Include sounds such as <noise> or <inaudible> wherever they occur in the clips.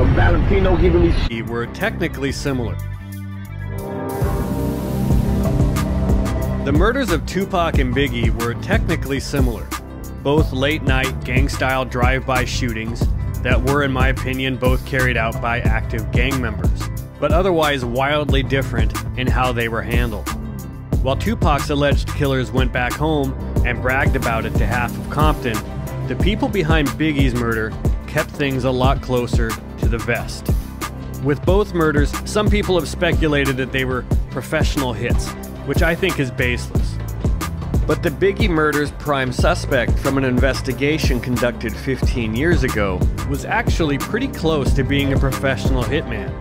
uh, Valentino giving me were technically similar. The murders of Tupac and Biggie were technically similar. Both late night gang style drive by shootings that were, in my opinion, both carried out by active gang members, but otherwise wildly different in how they were handled. While Tupac's alleged killers went back home and bragged about it to half of Compton, the people behind Biggie's murder kept things a lot closer to the vest. With both murders, some people have speculated that they were professional hits, which I think is baseless. But the Biggie murder's prime suspect from an investigation conducted 15 years ago was actually pretty close to being a professional hitman,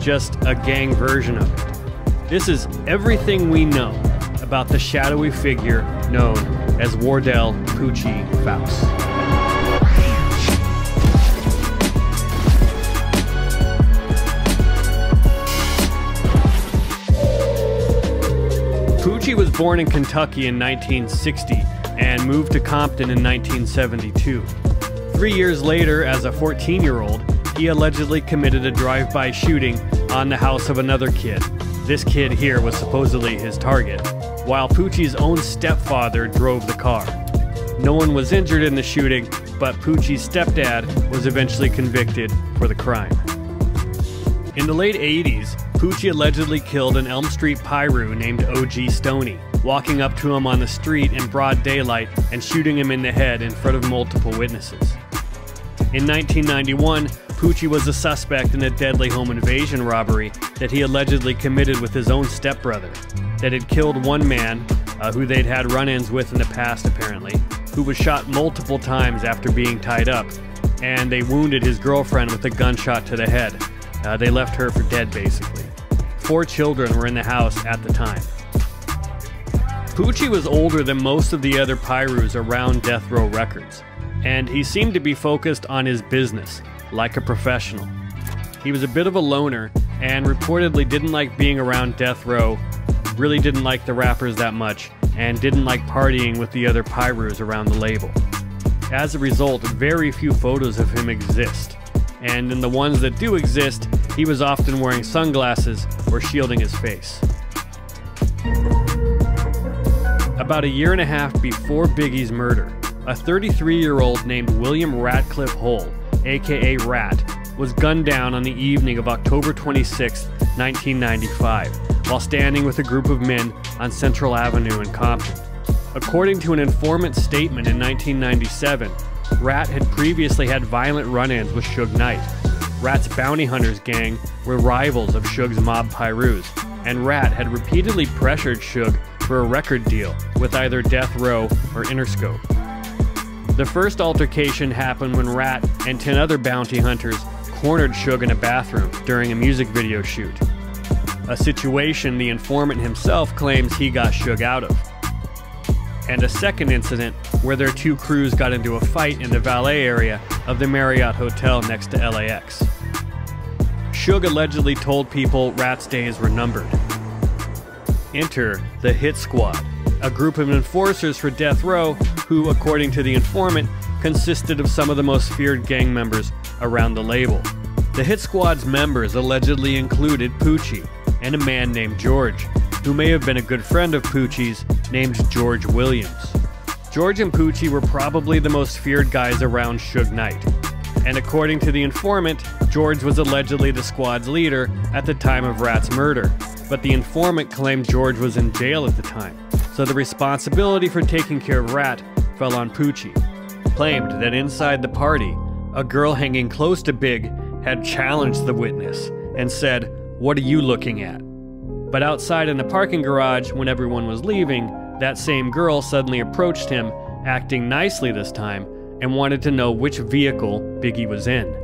just a gang version of it. This is everything we know about the shadowy figure known as Wardell Poochie Fouse. Poochie was born in Kentucky in 1960 and moved to Compton in 1972. Three years later, as a 14 year old, he allegedly committed a drive by shooting on the house of another kid. This kid here was supposedly his target, while Poochie's own stepfather drove the car. No one was injured in the shooting, but Poochie's stepdad was eventually convicted for the crime. In the late 80s, Poochie allegedly killed an Elm Street Pyru named OG Stoney, walking up to him on the street in broad daylight and shooting him in the head in front of multiple witnesses. In 1991, Poochie was a suspect in a deadly home invasion robbery that he allegedly committed with his own stepbrother, that had killed one man, uh, who they'd had run ins with in the past apparently, who was shot multiple times after being tied up, and they wounded his girlfriend with a gunshot to the head. Uh, they left her for dead, basically. Four children were in the house at the time. Poochie was older than most of the other Pyrus around Death Row Records, and he seemed to be focused on his business, like a professional. He was a bit of a loner and reportedly didn't like being around Death Row, really didn't like the rappers that much, and didn't like partying with the other Pyrus around the label. As a result, very few photos of him exist, and in the ones that do exist, he was often wearing sunglasses or shielding his face. About a year and a half before Biggie's murder, a 33 year old named William Ratcliffe Hull, aka Rat, was gunned down on the evening of October 26, 1995, while standing with a group of men on Central Avenue in Compton. According to an informant statement in 1997, Rat had previously had violent run ins with Suge Knight. Rat's bounty hunters gang were rivals of Suge's mob Pyrus, and Rat had repeatedly pressured Suge for a record deal with either Death Row or Interscope. The first altercation happened when Rat and 10 other bounty hunters cornered Suge in a bathroom during a music video shoot. A situation the informant himself claims he got Suge out of. And a second incident where their two crews got into a fight in the valet area of the Marriott Hotel next to LAX. Suge allegedly told people Rat's days were numbered. Enter the Hit Squad, a group of enforcers for Death Row who, according to the informant, consisted of some of the most feared gang members around the label. The Hit Squad's members allegedly included Poochie and a man named George, who may have been a good friend of Poochie's, named George Williams. George and Poochie were probably the most feared guys around Suge Knight. And according to the informant, George was allegedly the squad's leader at the time of Rat's murder, but the informant claimed George was in jail at the time, so the responsibility for taking care of Rat fell on Poochie. Claimed that inside the party, a girl hanging close to Big had challenged the witness and said, What are you looking at? But outside in the parking garage, when everyone was leaving, that same girl suddenly approached him, acting nicely this time, and wanted to know which vehicle Biggie was in.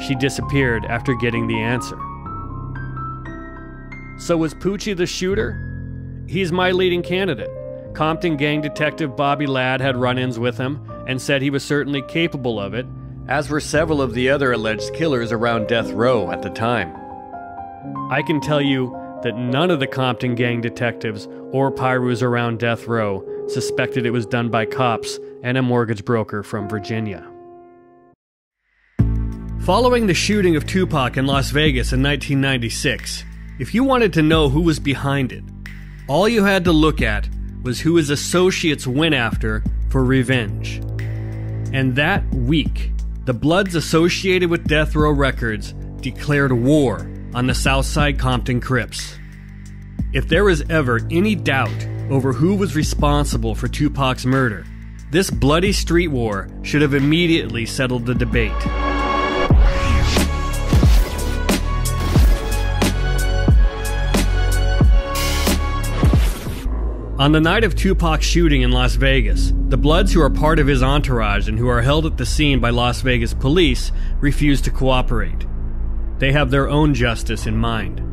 She disappeared after getting the answer. So was Poochie the shooter? He's my leading candidate. Compton gang detective Bobby Ladd had run ins with him and said he was certainly capable of it, as were several of the other alleged killers around Death Row at the time. I can tell you that none of the Compton gang detectives or Pyrus around Death Row suspected it was done by cops and a mortgage broker from Virginia. Following the shooting of Tupac in Las Vegas in 1996, if you wanted to know who was behind it, all you had to look at was who his associates went after for revenge. And that week, the Bloods associated with Death Row Records declared war on the Southside Compton Crips. If there was ever any doubt over who was responsible for Tupac's murder, this bloody street war should have immediately settled the debate. On the night of Tupac's shooting in Las Vegas, the Bloods who are part of his entourage and who are held at the scene by Las Vegas police refuse to cooperate. They have their own justice in mind.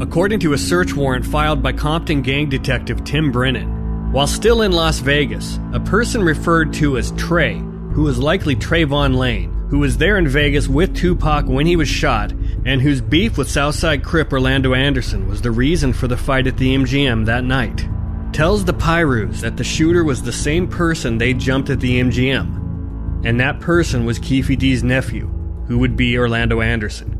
According to a search warrant filed by Compton gang detective Tim Brennan, while still in Las Vegas, a person referred to as Trey, who was likely Travon Lane, who was there in Vegas with Tupac when he was shot, and whose beef with Southside Crip Orlando Anderson was the reason for the fight at the MGM that night, tells the Pyrus that the shooter was the same person they jumped at the MGM, and that person was Keefe D's nephew, who would be Orlando Anderson.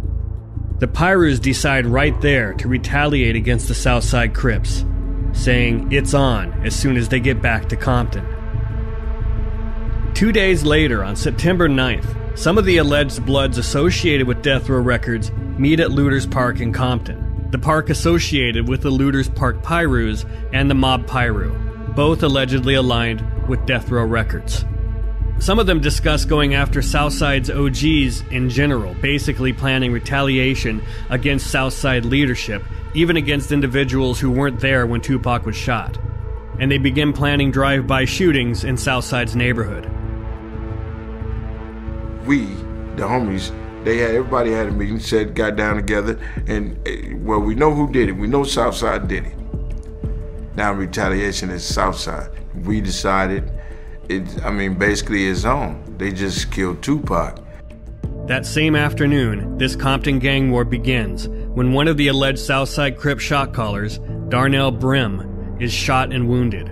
The Pirus decide right there to retaliate against the Southside Crips, saying it's on as soon as they get back to Compton. Two days later, on September 9th, some of the alleged Bloods associated with Death Row Records meet at Lueders Park in Compton, the park associated with the Lueders Park Pirus and the Mob Piru, both allegedly aligned with Death Row Records. Some of them discuss going after Southside's OGs in general, basically planning retaliation against Southside leadership, even against individuals who weren't there when Tupac was shot. And they begin planning drive by shootings in Southside's neighborhood we, the homies, they had everybody had a meeting, said, got down together, and eh, well, we know who did it. We know Southside did it. Now retaliation is Southside. We decided, it. I mean, basically his own. They just killed Tupac. That same afternoon, this Compton gang war begins when one of the alleged Southside Crip shot callers, Darnell Brim, is shot and wounded.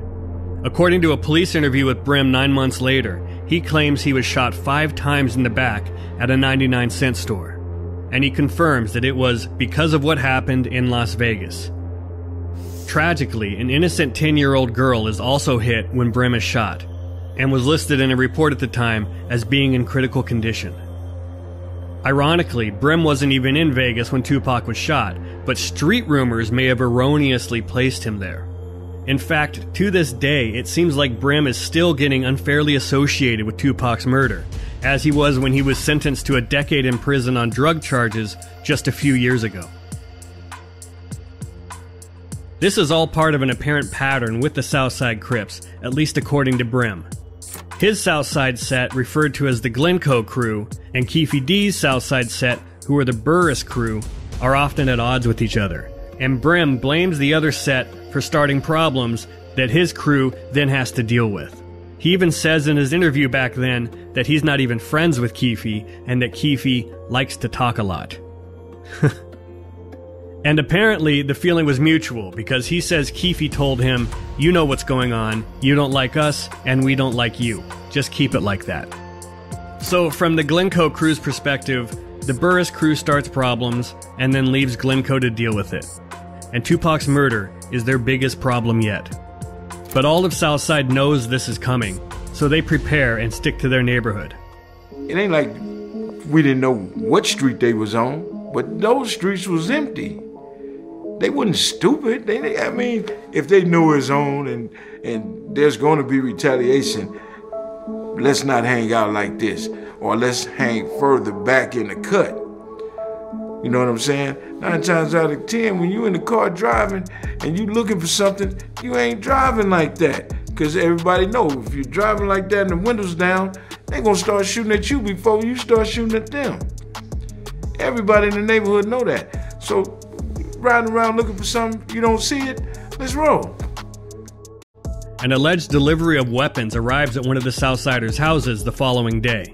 According to a police interview with Brim nine months later, he claims he was shot five times in the back at a 99 cent store. And he confirms that it was because of what happened in Las Vegas. Tragically, an innocent 10 year old girl is also hit when Brim is shot, and was listed in a report at the time as being in critical condition. Ironically, Brim wasn't even in Vegas when Tupac was shot, but street rumors may have erroneously placed him there. In fact, to this day, it seems like Brim is still getting unfairly associated with Tupac's murder, as he was when he was sentenced to a decade in prison on drug charges just a few years ago. This is all part of an apparent pattern with the Southside Crips, at least according to Brim. His Southside set, referred to as the Glencoe crew, and Keefe D's Southside set, who are the Burris crew, are often at odds with each other and Brim blames the other set for starting problems that his crew then has to deal with. He even says in his interview back then that he's not even friends with Keefe and that Keefe likes to talk a lot. <laughs> and apparently the feeling was mutual because he says Keefe told him, You know what's going on, you don't like us, and we don't like you. Just keep it like that. So, from the Glencoe crew's perspective, the Burris crew starts problems and then leaves Glencoe to deal with it and Tupac's murder is their biggest problem yet. But all of Southside knows this is coming, so they prepare and stick to their neighborhood. It ain't like we didn't know what street they was on, but those streets was empty. They wasn't stupid. They, I mean, if they knew his own and and there's going to be retaliation, let's not hang out like this, or let's hang further back in the cut. You know what I'm saying? Nine times out of ten, when you in the car driving and you looking for something, you ain't driving like that. Cause everybody know if you're driving like that and the windows down, they gonna start shooting at you before you start shooting at them. Everybody in the neighborhood know that. So riding around looking for something, you don't see it, let's roll. An alleged delivery of weapons arrives at one of the Southsiders' houses the following day.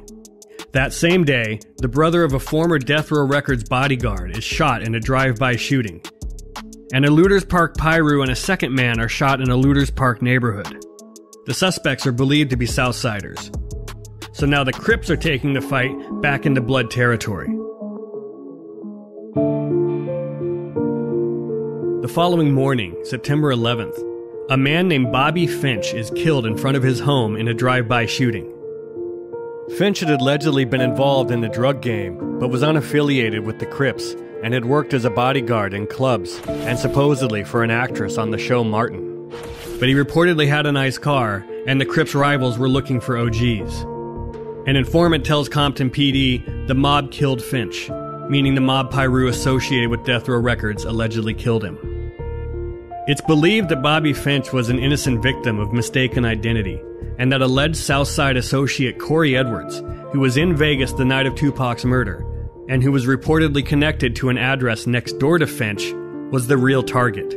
That same day, the brother of a former Death Row Records bodyguard is shot in a drive by shooting. And a Lueders Park Piru and a second man are shot in a Lueders Park neighborhood. The suspects are believed to be Southsiders. So now the Crips are taking the fight back into blood territory. The following morning, September 11th, a man named Bobby Finch is killed in front of his home in a drive by shooting. Finch had allegedly been involved in the drug game, but was unaffiliated with the Crips and had worked as a bodyguard in clubs and supposedly for an actress on the show Martin. But he reportedly had a nice car, and the Crips rivals were looking for OGs. An informant tells Compton PD the mob killed Finch, meaning the mob Piru associated with Death Row Records allegedly killed him. It's believed that Bobby Finch was an innocent victim of mistaken identity, and that alleged Southside associate Corey Edwards, who was in Vegas the night of Tupac's murder, and who was reportedly connected to an address next door to Finch, was the real target.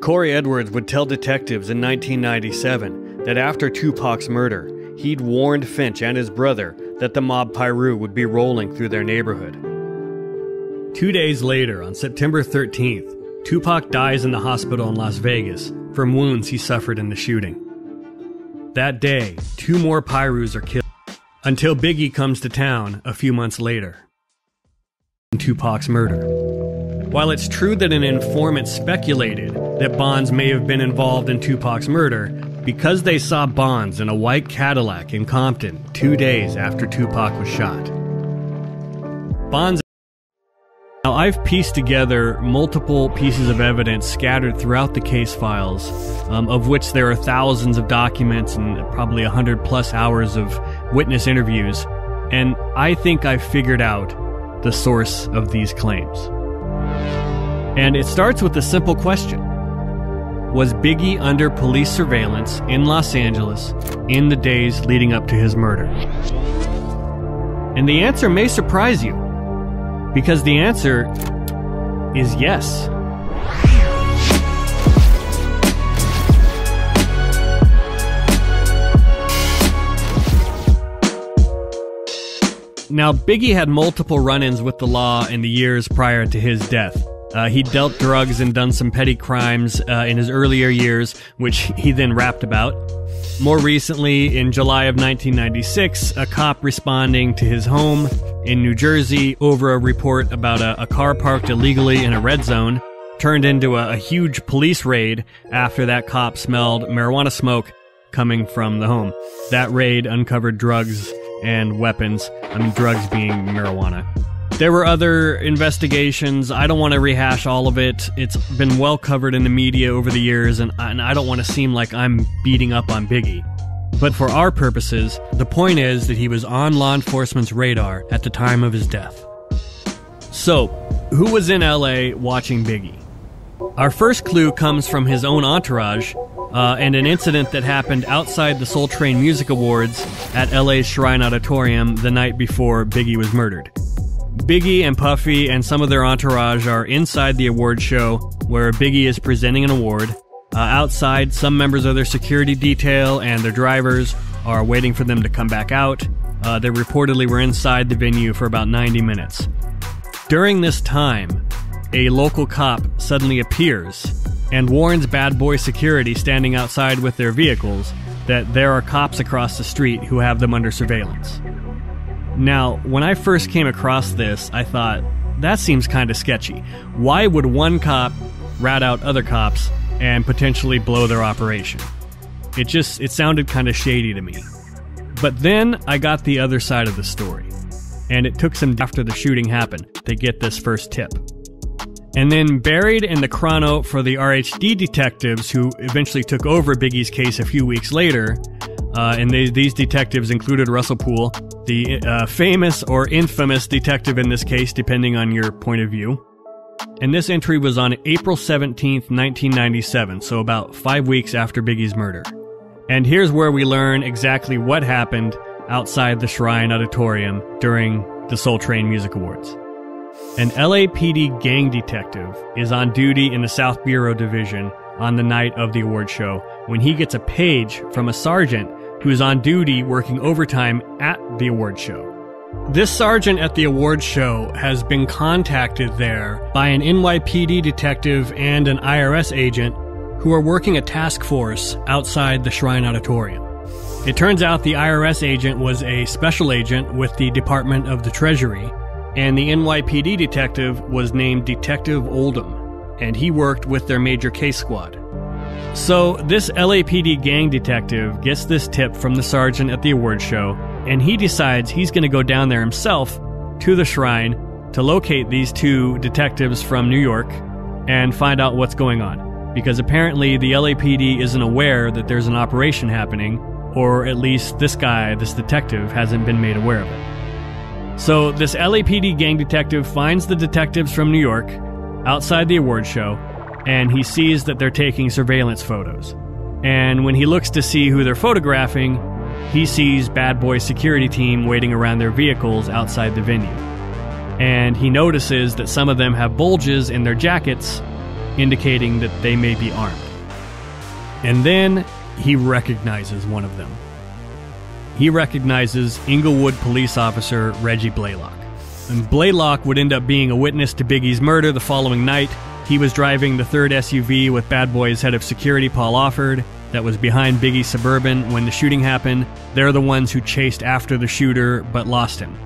Corey Edwards would tell detectives in 1997 that after Tupac's murder, he'd warned Finch and his brother that the mob Piru would be rolling through their neighborhood. Two days later, on September 13th, Tupac dies in the hospital in Las Vegas from wounds he suffered in the shooting. That day, two more Pirus are killed until Biggie comes to town a few months later. Tupac's murder. While it's true that an informant speculated that Bonds may have been involved in Tupac's murder, because they saw Bonds in a white Cadillac in Compton two days after Tupac was shot. Bonds now, I've pieced together multiple pieces of evidence scattered throughout the case files, um, of which there are thousands of documents and probably 100 plus hours of witness interviews, and I think I've figured out the source of these claims. And it starts with a simple question Was Biggie under police surveillance in Los Angeles in the days leading up to his murder? And the answer may surprise you. Because the answer is yes. Now, Biggie had multiple run ins with the law in the years prior to his death. Uh, he dealt drugs and done some petty crimes uh, in his earlier years, which he then rapped about. More recently, in July of 1996, a cop responding to his home in New Jersey over a report about a, a car parked illegally in a red zone turned into a, a huge police raid after that cop smelled marijuana smoke coming from the home. That raid uncovered drugs and weapons, I mean, drugs being marijuana. There were other investigations. I don't want to rehash all of it. It's been well covered in the media over the years, and, and I don't want to seem like I'm beating up on Biggie. But for our purposes, the point is that he was on law enforcement's radar at the time of his death. So, who was in LA watching Biggie? Our first clue comes from his own entourage uh, and an incident that happened outside the Soul Train Music Awards at LA's Shrine Auditorium the night before Biggie was murdered. Biggie and Puffy and some of their entourage are inside the award show where Biggie is presenting an award. Uh, outside, some members of their security detail and their drivers are waiting for them to come back out. Uh, they reportedly were inside the venue for about 90 minutes. During this time, a local cop suddenly appears and warns bad boy security standing outside with their vehicles that there are cops across the street who have them under surveillance. Now, when I first came across this, I thought, that seems kind of sketchy. Why would one cop rat out other cops and potentially blow their operation? It just it sounded kind of shady to me. But then I got the other side of the story. And it took some after the shooting happened to get this first tip. And then buried in the chrono for the RHD detectives who eventually took over Biggie's case a few weeks later, uh, and they, these detectives included Russell Poole, the uh, famous or infamous detective in this case, depending on your point of view. And this entry was on April 17th, 1997, so about five weeks after Biggie's murder. And here's where we learn exactly what happened outside the Shrine Auditorium during the Soul Train Music Awards. An LAPD gang detective is on duty in the South Bureau Division on the night of the award show when he gets a page from a sergeant who is on duty working overtime at the award show. This sergeant at the award show has been contacted there by an NYPD detective and an IRS agent who are working a task force outside the Shrine Auditorium. It turns out the IRS agent was a special agent with the Department of the Treasury, and the NYPD detective was named Detective Oldham, and he worked with their major case squad. So, this LAPD gang detective gets this tip from the sergeant at the award show, and he decides he's going to go down there himself to the shrine to locate these two detectives from New York and find out what's going on. Because apparently the LAPD isn't aware that there's an operation happening, or at least this guy, this detective, hasn't been made aware of it. So, this LAPD gang detective finds the detectives from New York outside the award show and he sees that they're taking surveillance photos. And when he looks to see who they're photographing, he sees Bad Boy security team waiting around their vehicles outside the venue. And he notices that some of them have bulges in their jackets, indicating that they may be armed. And then he recognizes one of them. He recognizes Inglewood police officer Reggie Blaylock. And Blaylock would end up being a witness to Biggie's murder the following night he was driving the third SUV with Bad Boy's head of security, Paul Offord, that was behind Biggie's Suburban when the shooting happened. They're the ones who chased after the shooter but lost him.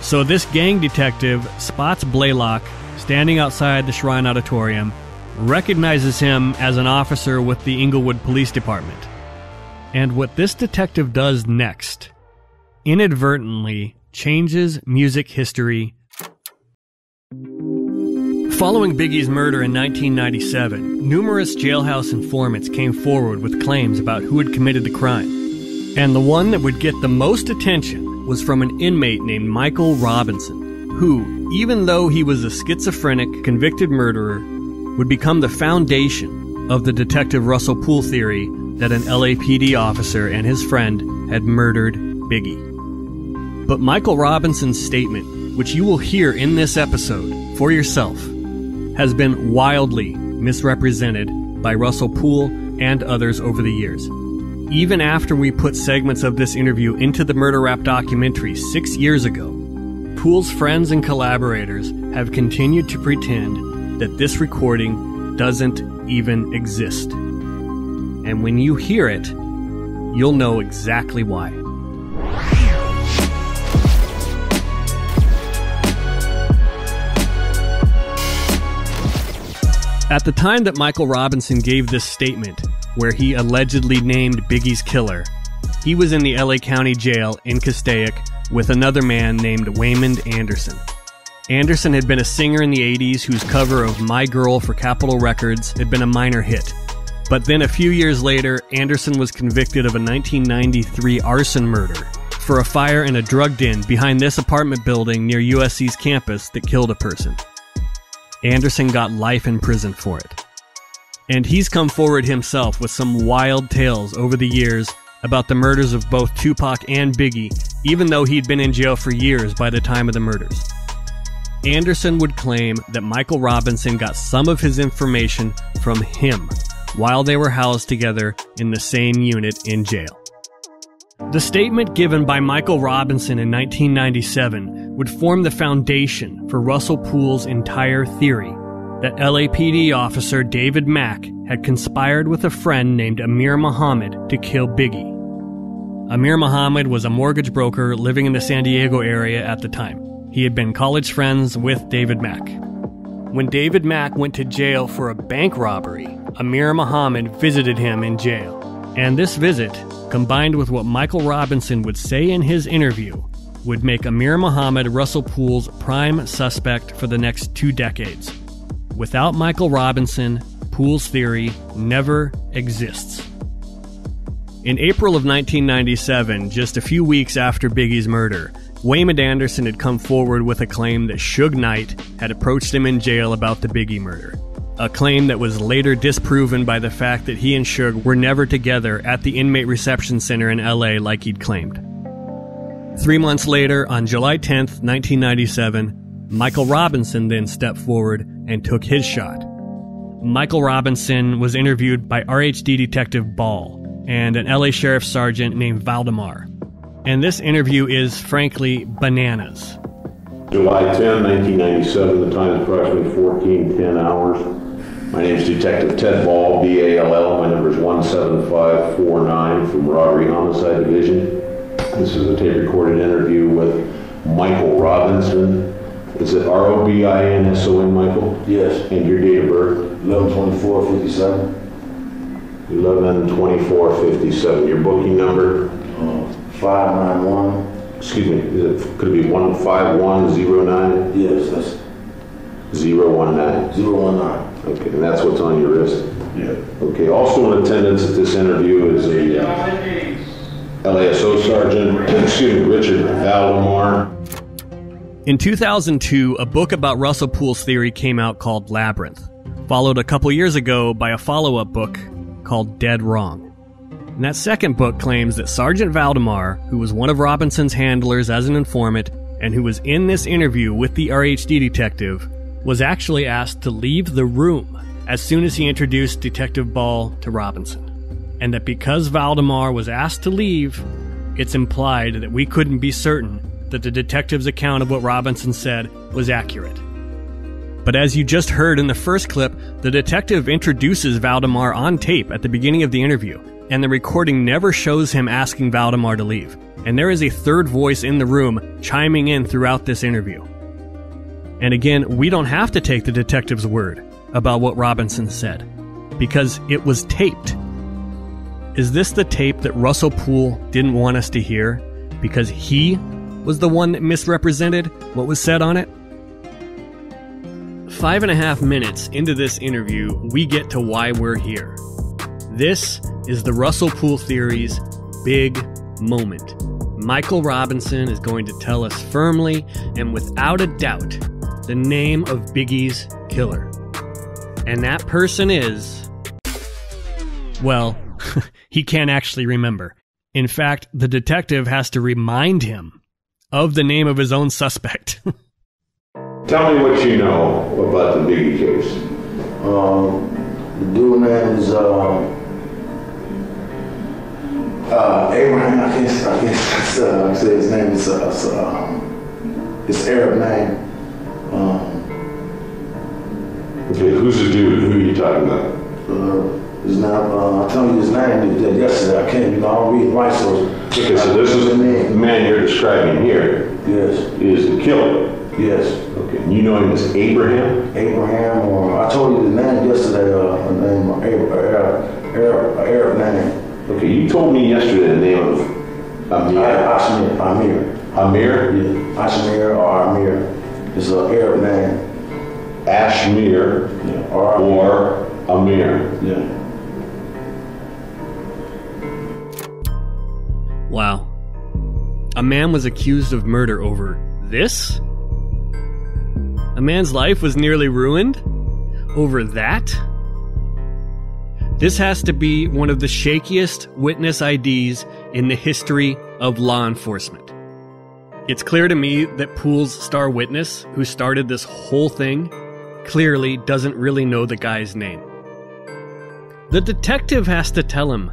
So this gang detective spots Blaylock standing outside the Shrine Auditorium, recognizes him as an officer with the Inglewood Police Department. And what this detective does next inadvertently changes music history Following Biggie's murder in 1997, numerous jailhouse informants came forward with claims about who had committed the crime. And the one that would get the most attention was from an inmate named Michael Robinson, who, even though he was a schizophrenic, convicted murderer, would become the foundation of the Detective Russell Poole theory that an LAPD officer and his friend had murdered Biggie. But Michael Robinson's statement, which you will hear in this episode for yourself, has been wildly misrepresented by Russell Poole and others over the years. Even after we put segments of this interview into the Murder Rap documentary six years ago, Poole's friends and collaborators have continued to pretend that this recording doesn't even exist. And when you hear it, you'll know exactly why. At the time that Michael Robinson gave this statement, where he allegedly named Biggie's killer, he was in the LA County Jail in Castaic with another man named Waymond Anderson. Anderson had been a singer in the 80s whose cover of My Girl for Capitol Records had been a minor hit. But then a few years later, Anderson was convicted of a 1993 arson murder for a fire in a drug den behind this apartment building near USC's campus that killed a person. Anderson got life in prison for it. And he's come forward himself with some wild tales over the years about the murders of both Tupac and Biggie, even though he'd been in jail for years by the time of the murders. Anderson would claim that Michael Robinson got some of his information from him while they were housed together in the same unit in jail. The statement given by Michael Robinson in 1997 would form the foundation for Russell Poole's entire theory that LAPD officer David Mack had conspired with a friend named Amir Muhammad to kill Biggie. Amir Muhammad was a mortgage broker living in the San Diego area at the time. He had been college friends with David Mack. When David Mack went to jail for a bank robbery, Amir Muhammad visited him in jail. And this visit combined with what Michael Robinson would say in his interview, would make Amir Muhammad Russell Poole's prime suspect for the next two decades. Without Michael Robinson, Poole's theory never exists. In April of 1997, just a few weeks after Biggie's murder, Waymond Anderson had come forward with a claim that Suge Knight had approached him in jail about the Biggie murder a claim that was later disproven by the fact that he and Suge were never together at the inmate reception center in LA like he'd claimed. Three months later, on July 10th, 1997, Michael Robinson then stepped forward and took his shot. Michael Robinson was interviewed by RHD Detective Ball and an LA Sheriff Sergeant named Valdemar. And this interview is, frankly, bananas. July 10, 1997, the time is approximately 1410 hours. My name is Detective Ted Ball, B-A-L-L. My number is 17549 from Robbery Homicide Division. This is a tape-recorded interview with Michael Robinson. Is it R-O-B-I-N-S-O-N, Michael? Yes, And your date of birth? 11 24 57. 11/24/57. Your booking number? Uh, 591. Excuse me, is it, could it be 15109? Yes, that's 019. 019. Okay, and that's what's on your wrist? Yeah. Okay, also in attendance at this interview is a uh, LASO Sergeant, <coughs> excuse me, Richard Valdemar. In 2002, a book about Russell Poole's theory came out called Labyrinth, followed a couple years ago by a follow up book called Dead Wrong. And that second book claims that Sergeant Valdemar, who was one of Robinson's handlers as an informant and who was in this interview with the RHD detective, was actually asked to leave the room as soon as he introduced Detective Ball to Robinson. And that because Valdemar was asked to leave, it's implied that we couldn't be certain that the detective's account of what Robinson said was accurate. But as you just heard in the first clip, the detective introduces Valdemar on tape at the beginning of the interview, and the recording never shows him asking Valdemar to leave. And there is a third voice in the room chiming in throughout this interview. And again, we don't have to take the detective's word about what Robinson said, because it was taped. Is this the tape that Russell Poole didn't want us to hear because he was the one that misrepresented what was said on it? Five and a half minutes into this interview, we get to why we're here. This is the Russell Poole Theory's big moment. Michael Robinson is going to tell us firmly and without a doubt the name of Biggie's killer. And that person is. Well, <laughs> he can't actually remember. In fact, the detective has to remind him of the name of his own suspect. <laughs> Tell me what you know about the Biggie case. Um, the dude name is uh, uh, Abraham. I guess I guess uh, <laughs> I say his name is uh, it's, um, it's Arab name. Um, Okay, who's the dude? Who are you talking about? uh, his name. Uh, I told you his name y- yesterday. I can't. You know, I don't read right, so. Okay, so this is the man you're describing here Yes, is the killer. yes. Okay, you know him as Abraham? Abraham, or I told you the name yesterday. Uh, the name uh, Arab, Arab, Arab name. Okay, you told me yesterday the name of Amir. Ashmir, Amir. Amir Yeah, Ashmir or Amir. It's an Arab name. Ashmir Yeah, or or Amir. yeah. wow. A man was accused of murder over this? A man's life was nearly ruined? Over that? This has to be one of the shakiest witness IDs in the history of law enforcement. It's clear to me that Poole's star witness, who started this whole thing, clearly doesn't really know the guy's name. The detective has to tell him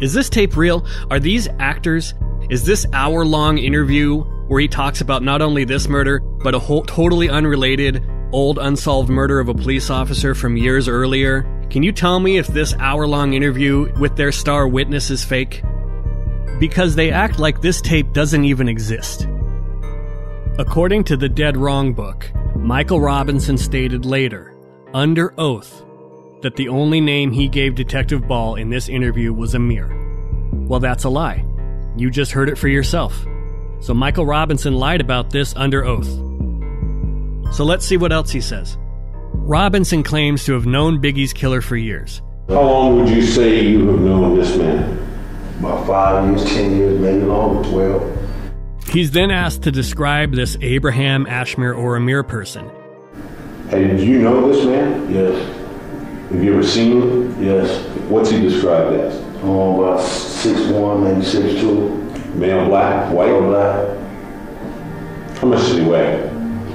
is this tape real? Are these actors? Is this hour long interview where he talks about not only this murder, but a whole totally unrelated, old unsolved murder of a police officer from years earlier? Can you tell me if this hour long interview with their star witness is fake? Because they act like this tape doesn't even exist. According to the Dead Wrong book, Michael Robinson stated later, under oath, that the only name he gave Detective Ball in this interview was Amir. Well, that's a lie. You just heard it for yourself. So Michael Robinson lied about this under oath. So let's see what else he says. Robinson claims to have known Biggie's killer for years. How long would you say you have known this man? About five years, ten years, maybe longer, twelve. He's then asked to describe this Abraham, Ashmir, or Amir person. Hey, do you know this man? Yes, Have you ever seen him? yes. What's he described as? Um, about six one, maybe six two. Male, black, White or black. How much does he weigh?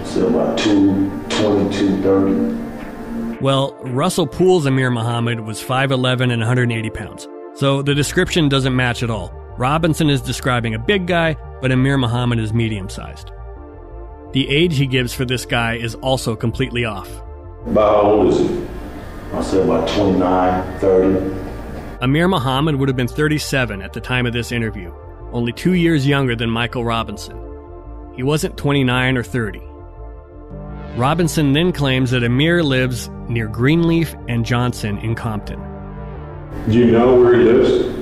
So about two twenty, two thirty. Well, Russell Poole's Amir Muhammad was 5'11 and 180 pounds. So the description doesn't match at all. Robinson is describing a big guy, but Amir Muhammad is medium sized. The age he gives for this guy is also completely off. About how old is he? I'll say about 29, 30. Amir Muhammad would have been 37 at the time of this interview, only two years younger than Michael Robinson. He wasn't 29 or 30. Robinson then claims that Amir lives near Greenleaf and Johnson in Compton. Do you know where he lives?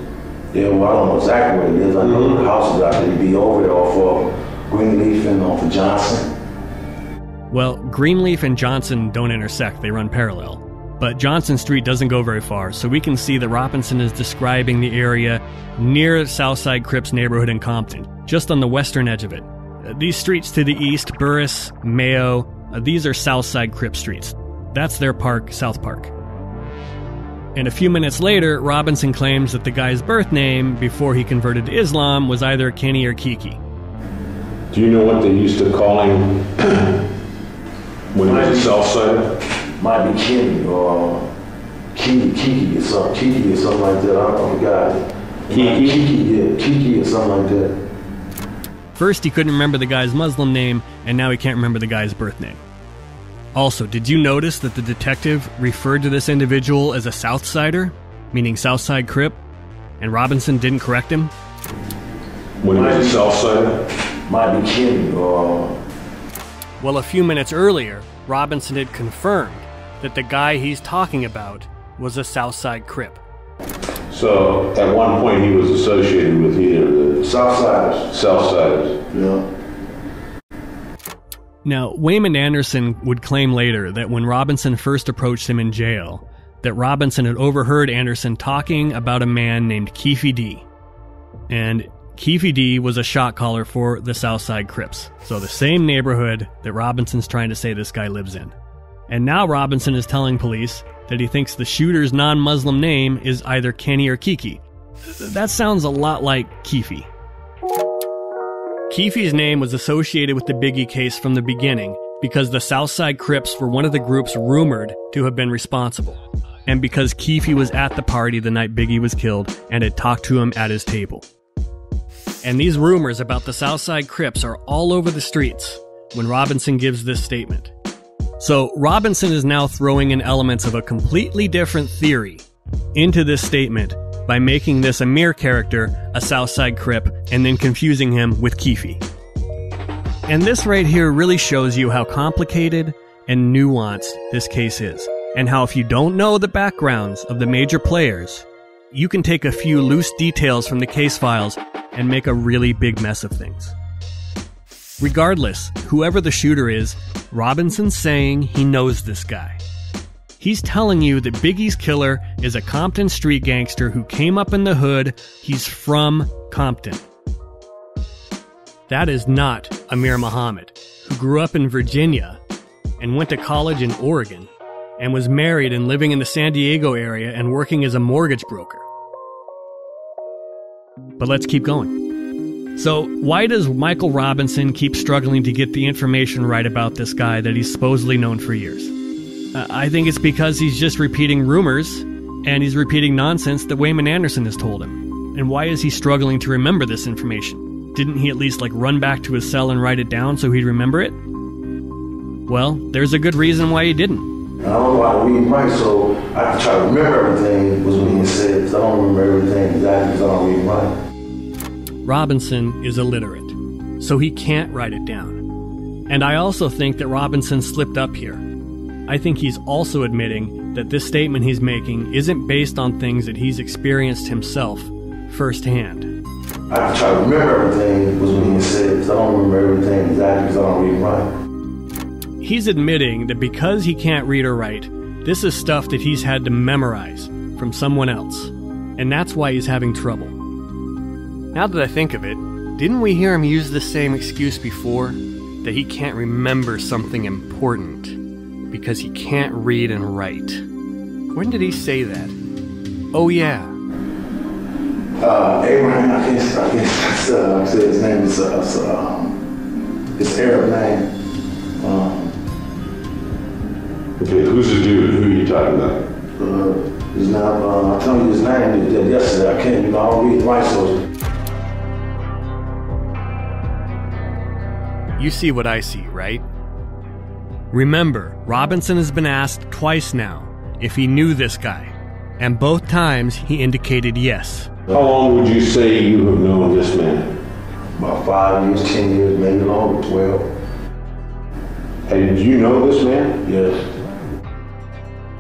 Yeah, well, I don't know exactly where he lives. I know the house is out there. He'd be over there off of Greenleaf and off of Johnson. Well, Greenleaf and Johnson don't intersect, they run parallel. But Johnson Street doesn't go very far, so we can see that Robinson is describing the area near Southside Crips neighborhood in Compton, just on the western edge of it. Uh, These streets to the east, Burris, Mayo, uh, these are Southside Crip streets. That's their park, South Park. And a few minutes later, Robinson claims that the guy's birth name before he converted to Islam was either Kenny or Kiki. Do you know what they used to call him when he was a Southside? Might be Kenny or Kiki, Kiki or something. Kiki or something like that. I don't forgot. Kiki? Kiki, yeah. Kiki or something like that. First, he couldn't remember the guy's Muslim name, and now he can't remember the guy's birth name. Also, did you notice that the detective referred to this individual as a Southsider, meaning Southside Crip, and Robinson didn't correct him? When he was a Southside? Might be Kenny or Well, a few minutes earlier, Robinson had confirmed that the guy he's talking about was a Southside Crip. So at one point he was associated with either the Southsiders. Southsiders. Yeah. Now, Waymond Anderson would claim later that when Robinson first approached him in jail, that Robinson had overheard Anderson talking about a man named Keefe D. And Keefe D was a shot caller for the Southside Crips, so the same neighborhood that Robinson's trying to say this guy lives in. And now Robinson is telling police that he thinks the shooter's non Muslim name is either Kenny or Kiki. That sounds a lot like Keefe. Keefe's name was associated with the Biggie case from the beginning because the Southside Crips were one of the groups rumored to have been responsible, and because Keefe was at the party the night Biggie was killed and had talked to him at his table. And these rumors about the Southside Crips are all over the streets when Robinson gives this statement. So Robinson is now throwing in elements of a completely different theory into this statement by making this Amir character a Southside Crip and then confusing him with Keefe. And this right here really shows you how complicated and nuanced this case is, and how if you don't know the backgrounds of the major players, you can take a few loose details from the case files and make a really big mess of things. Regardless, whoever the shooter is, Robinson's saying he knows this guy. He's telling you that Biggie's killer is a Compton street gangster who came up in the hood. He's from Compton. That is not Amir Muhammad, who grew up in Virginia and went to college in Oregon and was married and living in the San Diego area and working as a mortgage broker. But let's keep going. So, why does Michael Robinson keep struggling to get the information right about this guy that he's supposedly known for years? Uh, I think it's because he's just repeating rumors and he's repeating nonsense that Waymond Anderson has told him. And why is he struggling to remember this information? Didn't he at least like run back to his cell and write it down so he'd remember it? Well, there's a good reason why he didn't. I don't know how to read write, so I try to remember everything was being said. 'cause I don't remember everything exactly because I don't read write. Robinson is illiterate, so he can't write it down. And I also think that Robinson slipped up here. I think he's also admitting that this statement he's making isn't based on things that he's experienced himself firsthand. I can try to remember everything was being said because I don't remember everything exactly because I don't read and write. He's admitting that because he can't read or write, this is stuff that he's had to memorize from someone else. And that's why he's having trouble. Now that I think of it, didn't we hear him use the same excuse before? That he can't remember something important because he can't read and write. When did he say that? Oh, yeah. Uh, Abraham, I can't, I can't <laughs> uh, say his name. It's, uh, it's, um, it's Arab name. Um, Okay, who's the dude? Who are you talking about? uh, his name, uh, I told you his name yesterday. I can't, you know, I don't read and write, so You see what I see, right? Remember, Robinson has been asked twice now if he knew this guy, and both times he indicated yes. How long would you say you have known this man? About five years, ten years, maybe longer, twelve. And did you know this man? Yes.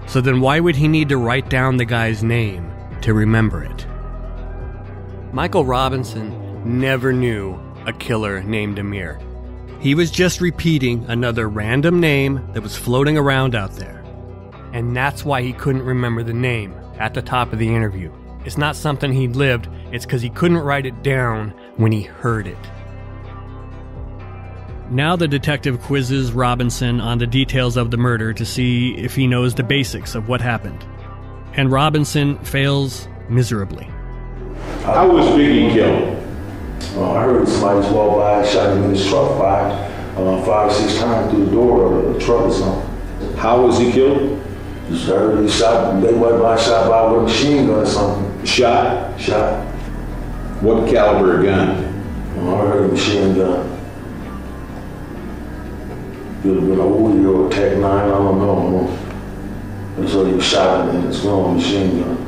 So then why would he need to write down the guy's name to remember it? Michael Robinson never knew a killer named Amir. He was just repeating another random name that was floating around out there. And that's why he couldn't remember the name at the top of the interview. It's not something he'd lived, it's because he couldn't write it down when he heard it. Now the detective quizzes Robinson on the details of the murder to see if he knows the basics of what happened. And Robinson fails miserably. How was Biggie killed? Uh, I heard somebody just walk by, shot him in his truck five, uh, five or six times through the door of the truck or something. How was he killed? Just heard he shot, they went by, shot by with a machine gun or something. Shot? Shot. What caliber gun? Uh, I heard a machine gun. Could have been a Woody or a Tech 9, I don't know. And so he was shot in his gun, machine gun.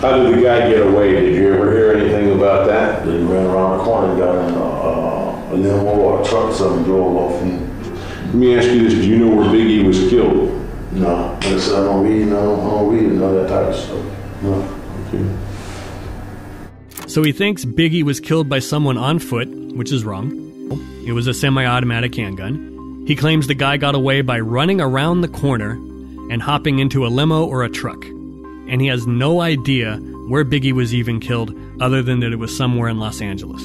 How did the guy get away? Did you ever hear anything about that? Then he ran around the corner and got in a, a, a limo or a truck or something, drove off and Let me ask you this, do you know where Biggie was killed? No, like I said, I don't read, no, I don't read none of that type of stuff. No. Okay. So he thinks Biggie was killed by someone on foot, which is wrong. It was a semi automatic handgun. He claims the guy got away by running around the corner and hopping into a limo or a truck. And he has no idea where Biggie was even killed, other than that it was somewhere in Los Angeles.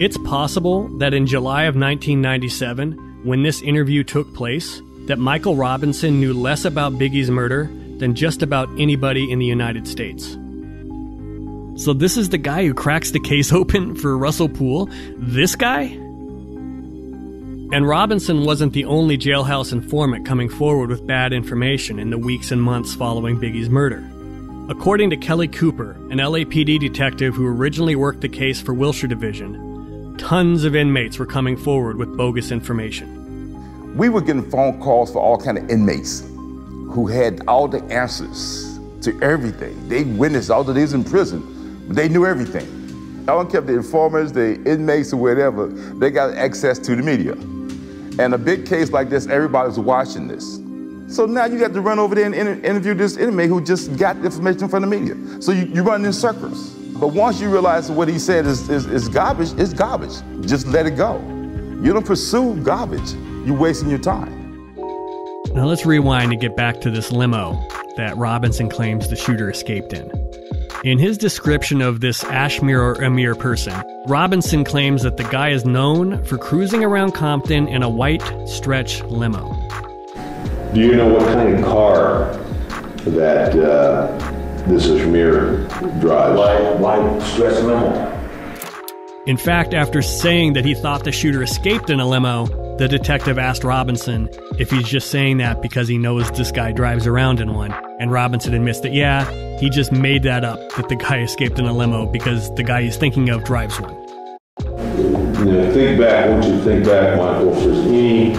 It's possible that in July of 1997, when this interview took place, that Michael Robinson knew less about Biggie's murder than just about anybody in the United States. So this is the guy who cracks the case <laughs> open for Russell Poole? This guy? And Robinson wasn't the only jailhouse informant coming forward with bad information in the weeks and months following Biggie's murder. According to Kelly Cooper, an LAPD detective who originally worked the case for Wilshire Division, tons of inmates were coming forward with bogus information. We were getting phone calls for all kind of inmates who had all the answers to everything. They witnessed all the days in prison. They knew everything. I don't care if the informers, the inmates, or whatever, they got access to the media. And a big case like this, everybody's watching this. So now you got to run over there and inter- interview this inmate who just got information from the media. So you, you run in circles. But once you realize what he said is, is, is garbage, it's garbage. Just let it go. You don't pursue garbage. You're wasting your time. Now let's rewind and get back to this limo that Robinson claims the shooter escaped in. In his description of this Ashmir or Amir person, Robinson claims that the guy is known for cruising around Compton in a white stretch limo. Do you know what kind of car that uh, this Ashmir drives? White, white stretch limo. In fact, after saying that he thought the shooter escaped in a limo, the detective asked Robinson if he's just saying that because he knows this guy drives around in one. And Robinson admits that, yeah, he just made that up, that the guy escaped in a limo because the guy he's thinking of drives one. You know, think back, once you think back, Michael, if there's any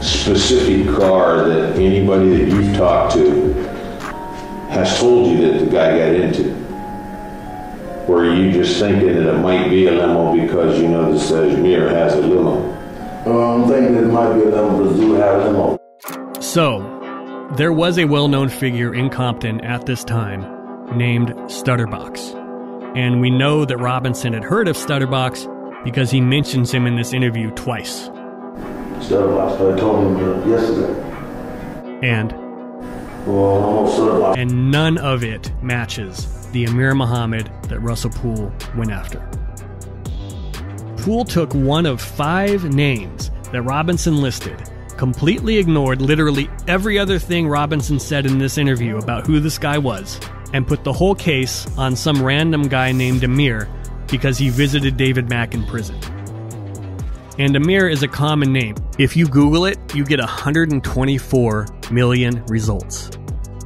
specific car that anybody that you've talked to has told you that the guy got into? Or are you just thinking that it might be a limo because you know this Ashmir has a limo? I'm thinking it might be a limo, but do have a limo. So, there was a well known figure in Compton at this time named Stutterbox. And we know that Robinson had heard of Stutterbox because he mentions him in this interview twice. Stutterbox, I told him uh, yesterday. And Well, and none of it matches the Amir Muhammad that Russell Poole went after. Poole took one of five names that Robinson listed, completely ignored literally every other thing Robinson said in this interview about who this guy was, and put the whole case on some random guy named Amir because he visited David Mack in prison. And Amir is a common name. If you Google it, you get 124 million results.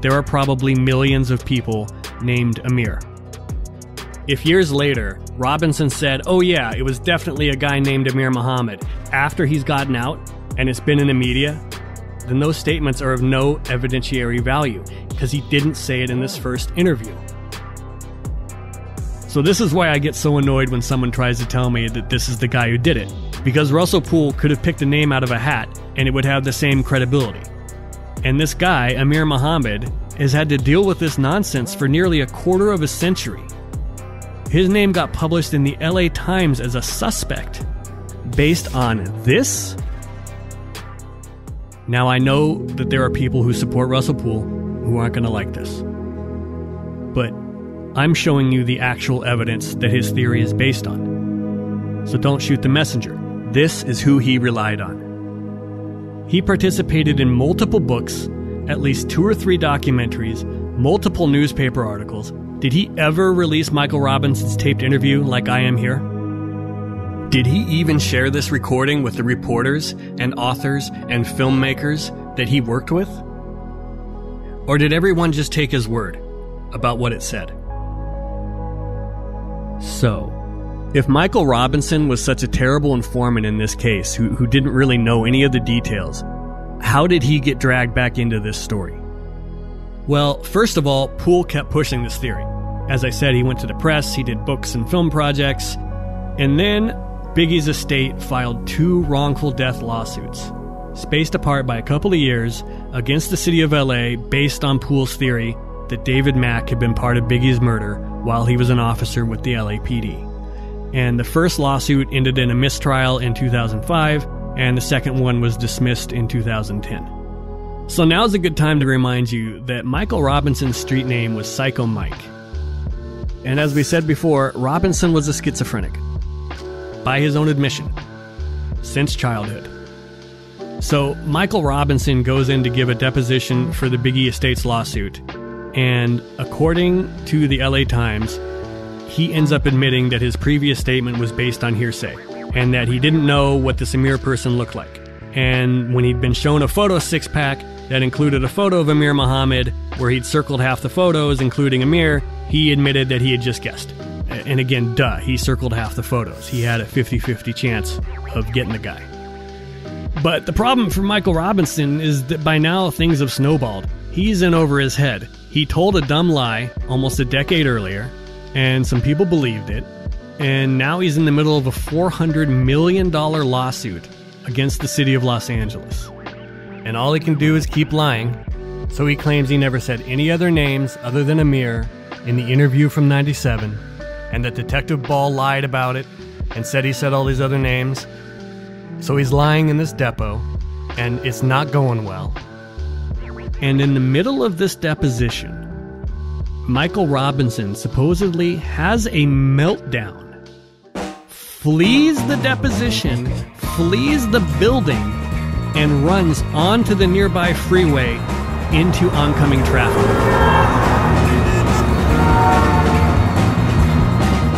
There are probably millions of people named Amir. If years later, Robinson said, oh yeah, it was definitely a guy named Amir Muhammad, after he's gotten out and it's been in the media, then those statements are of no evidentiary value because he didn't say it in this first interview. So, this is why I get so annoyed when someone tries to tell me that this is the guy who did it, because Russell Poole could have picked a name out of a hat and it would have the same credibility. And this guy, Amir Muhammad, has had to deal with this nonsense for nearly a quarter of a century. His name got published in the LA Times as a suspect based on this? Now, I know that there are people who support Russell Poole who aren't going to like this. But I'm showing you the actual evidence that his theory is based on. So don't shoot the messenger. This is who he relied on. He participated in multiple books, at least two or three documentaries, multiple newspaper articles. Did he ever release Michael Robinson's taped interview like I am here? Did he even share this recording with the reporters and authors and filmmakers that he worked with? Or did everyone just take his word about what it said? So, if Michael Robinson was such a terrible informant in this case who, who didn't really know any of the details, how did he get dragged back into this story? Well, first of all, Poole kept pushing this theory. As I said, he went to the press, he did books and film projects, and then Biggie's estate filed two wrongful death lawsuits, spaced apart by a couple of years, against the city of LA based on Poole's theory that David Mack had been part of Biggie's murder while he was an officer with the LAPD. And the first lawsuit ended in a mistrial in 2005, and the second one was dismissed in 2010. So now's a good time to remind you that Michael Robinson's street name was Psycho Mike. And as we said before, Robinson was a schizophrenic by his own admission, since childhood. So, Michael Robinson goes in to give a deposition for the Biggie Estates lawsuit, and according to the LA Times, he ends up admitting that his previous statement was based on hearsay, and that he didn't know what the Amir person looked like. And when he'd been shown a photo six pack that included a photo of Amir Muhammad, where he'd circled half the photos, including Amir, he admitted that he had just guessed. And again, duh, he circled half the photos. He had a 50 50 chance of getting the guy. But the problem for Michael Robinson is that by now things have snowballed. He's in over his head. He told a dumb lie almost a decade earlier, and some people believed it. And now he's in the middle of a $400 million lawsuit against the city of Los Angeles. And all he can do is keep lying. So he claims he never said any other names other than Amir in the interview from 97 and that Detective Ball lied about it and said he said all these other names. So he's lying in this depot, and it's not going well. And in the middle of this deposition, Michael Robinson supposedly has a meltdown, flees the deposition, flees the building, and runs onto the nearby freeway into oncoming traffic.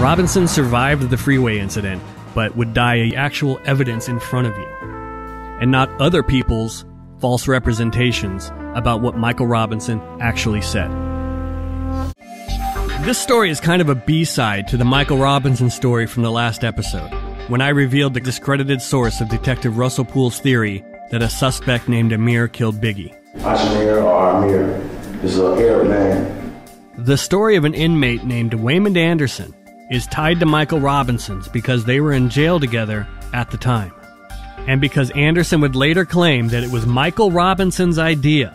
Robinson survived the freeway incident, but would die actual evidence in front of you, and not other people's false representations about what Michael Robinson actually said. This story is kind of a B-side to the Michael Robinson story from the last episode, when I revealed the discredited source of Detective Russell Poole's theory that a suspect named Amir killed Biggie. Ashmir or Amir is an Arab name. The story of an inmate named Waymond Anderson is tied to Michael Robinson's because they were in jail together at the time. And because Anderson would later claim that it was Michael Robinson's idea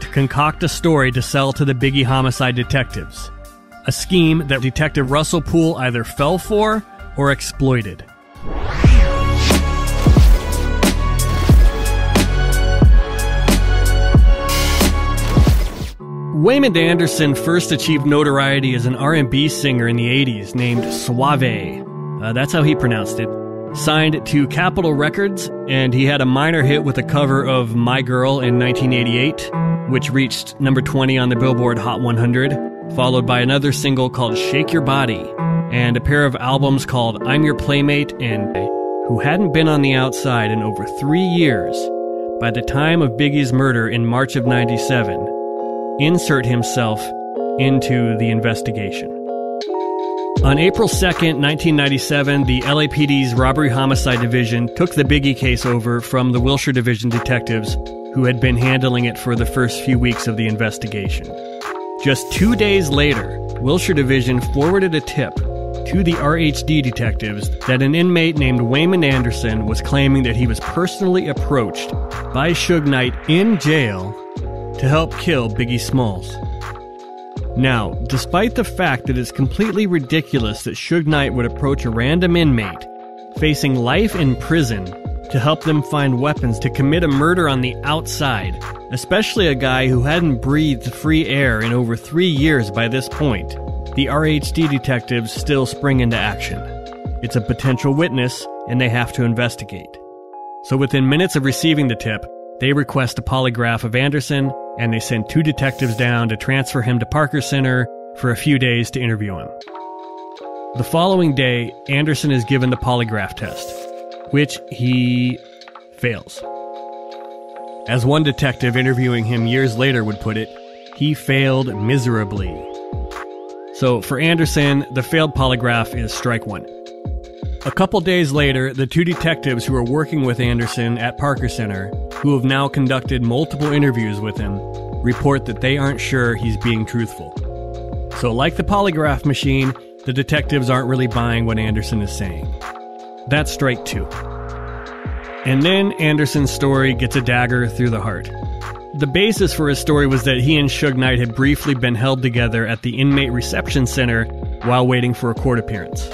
to concoct a story to sell to the Biggie homicide detectives. A scheme that Detective Russell Poole either fell for or exploited. Waymond Anderson first achieved notoriety as an R&B singer in the 80s named Suave. Uh, that's how he pronounced it. Signed to Capitol Records, and he had a minor hit with a cover of My Girl in 1988, which reached number 20 on the Billboard Hot 100, followed by another single called Shake Your Body, and a pair of albums called I'm Your Playmate and Who Hadn't Been on the Outside in over three years by the time of Biggie's murder in March of 97 insert himself into the investigation. On April 2nd, 1997, the LAPD's Robbery Homicide Division took the Biggie case over from the Wilshire Division detectives who had been handling it for the first few weeks of the investigation. Just two days later, Wilshire Division forwarded a tip to the RHD detectives that an inmate named Waymond Anderson was claiming that he was personally approached by Suge Knight in jail to help kill Biggie Smalls. Now, despite the fact that it's completely ridiculous that Suge Knight would approach a random inmate facing life in prison to help them find weapons to commit a murder on the outside, especially a guy who hadn't breathed free air in over three years by this point, the RHD detectives still spring into action. It's a potential witness, and they have to investigate. So within minutes of receiving the tip, they request a polygraph of Anderson, and they send two detectives down to transfer him to Parker Center for a few days to interview him. The following day, Anderson is given the polygraph test, which he fails. As one detective interviewing him years later would put it, he failed miserably. So for Anderson, the failed polygraph is strike one. A couple days later, the two detectives who are working with Anderson at Parker Center, who have now conducted multiple interviews with him, report that they aren't sure he's being truthful. So, like the polygraph machine, the detectives aren't really buying what Anderson is saying. That's strike two. And then Anderson's story gets a dagger through the heart. The basis for his story was that he and Suge Knight had briefly been held together at the inmate reception center while waiting for a court appearance.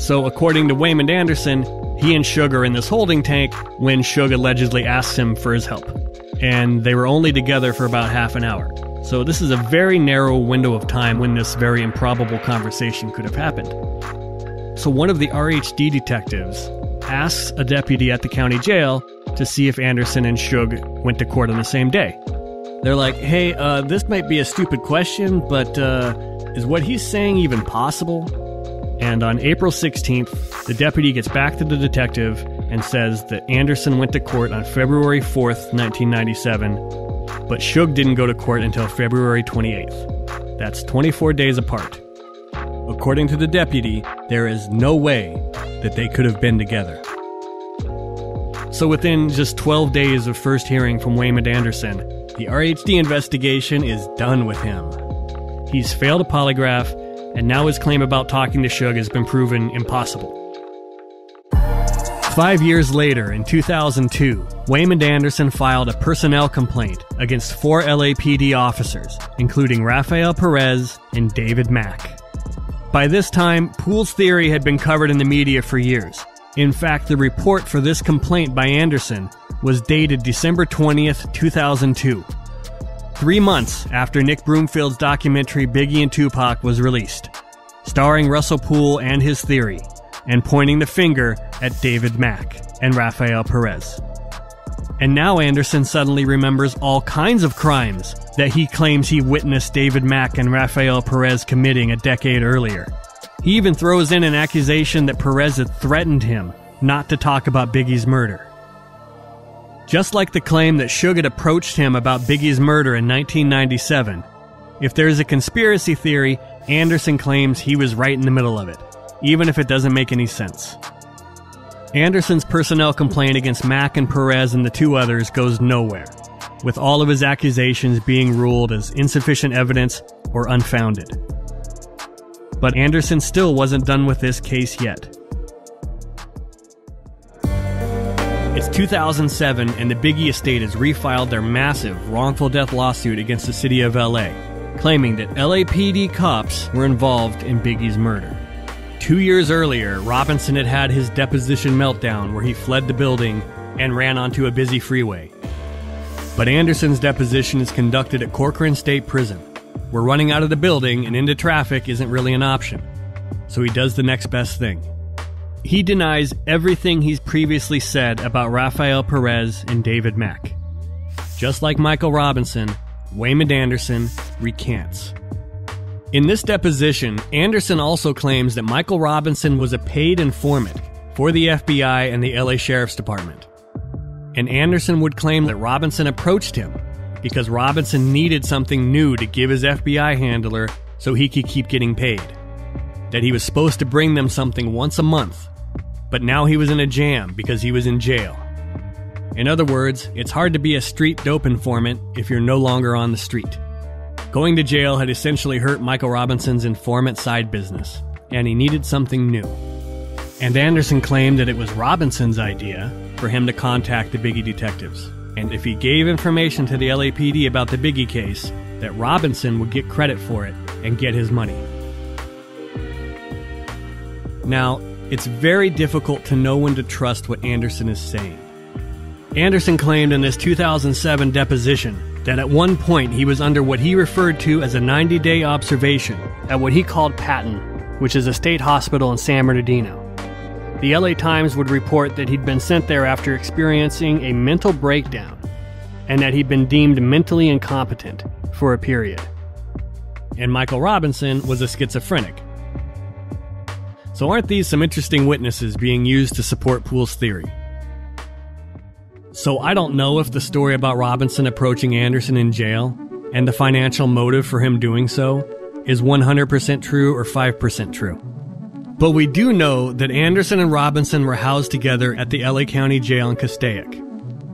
So, according to Waymond Anderson, he and Suge are in this holding tank when Suge allegedly asks him for his help. And they were only together for about half an hour. So, this is a very narrow window of time when this very improbable conversation could have happened. So, one of the RHD detectives asks a deputy at the county jail to see if Anderson and Suge went to court on the same day. They're like, hey, uh, this might be a stupid question, but uh, is what he's saying even possible? And on April 16th, the deputy gets back to the detective and says that Anderson went to court on February 4th, 1997, but Suge didn't go to court until February 28th. That's 24 days apart. According to the deputy, there is no way that they could have been together. So within just 12 days of first hearing from Waymond Anderson, the RHD investigation is done with him. He's failed a polygraph and now his claim about talking to Suge has been proven impossible. Five years later, in 2002, Waymond Anderson filed a personnel complaint against four LAPD officers, including Rafael Perez and David Mack. By this time, Poole's theory had been covered in the media for years. In fact, the report for this complaint by Anderson was dated December 20th, 2002, three months after Nick Broomfield's documentary Biggie and Tupac was released, starring Russell Poole and his theory, and pointing the finger at David Mack and Rafael Perez. And now Anderson suddenly remembers all kinds of crimes that he claims he witnessed David Mack and Rafael Perez committing a decade earlier. He even throws in an accusation that Perez had threatened him not to talk about Biggie's murder. Just like the claim that Suge approached him about Biggie's murder in 1997, if there is a conspiracy theory, Anderson claims he was right in the middle of it, even if it doesn't make any sense. Anderson's personnel complaint against Mack and Perez and the two others goes nowhere, with all of his accusations being ruled as insufficient evidence or unfounded. But Anderson still wasn't done with this case yet. It's 2007, and the Biggie estate has refiled their massive wrongful death lawsuit against the city of LA, claiming that LAPD cops were involved in Biggie's murder. Two years earlier, Robinson had had his deposition meltdown where he fled the building and ran onto a busy freeway. But Anderson's deposition is conducted at Corcoran State Prison, where running out of the building and into traffic isn't really an option. So he does the next best thing he denies everything he's previously said about Rafael Perez and David Mack. Just like Michael Robinson, Waymond Anderson recants. In this deposition, Anderson also claims that Michael Robinson was a paid informant for the FBI and the LA Sheriff's Department. And Anderson would claim that Robinson approached him because Robinson needed something new to give his FBI handler so he could keep getting paid. That he was supposed to bring them something once a month but now he was in a jam because he was in jail. In other words, it's hard to be a street dope informant if you're no longer on the street. Going to jail had essentially hurt Michael Robinson's informant side business, and he needed something new. And Anderson claimed that it was Robinson's idea for him to contact the Biggie detectives. And if he gave information to the LAPD about the Biggie case, that Robinson would get credit for it and get his money. Now, it's very difficult to know when to trust what Anderson is saying. Anderson claimed in this 2007 deposition that at one point he was under what he referred to as a 90 day observation at what he called Patton, which is a state hospital in San Bernardino. The LA Times would report that he'd been sent there after experiencing a mental breakdown and that he'd been deemed mentally incompetent for a period. And Michael Robinson was a schizophrenic. So, aren't these some interesting witnesses being used to support Poole's theory? So, I don't know if the story about Robinson approaching Anderson in jail and the financial motive for him doing so is 100% true or 5% true. But we do know that Anderson and Robinson were housed together at the LA County Jail in Castaic.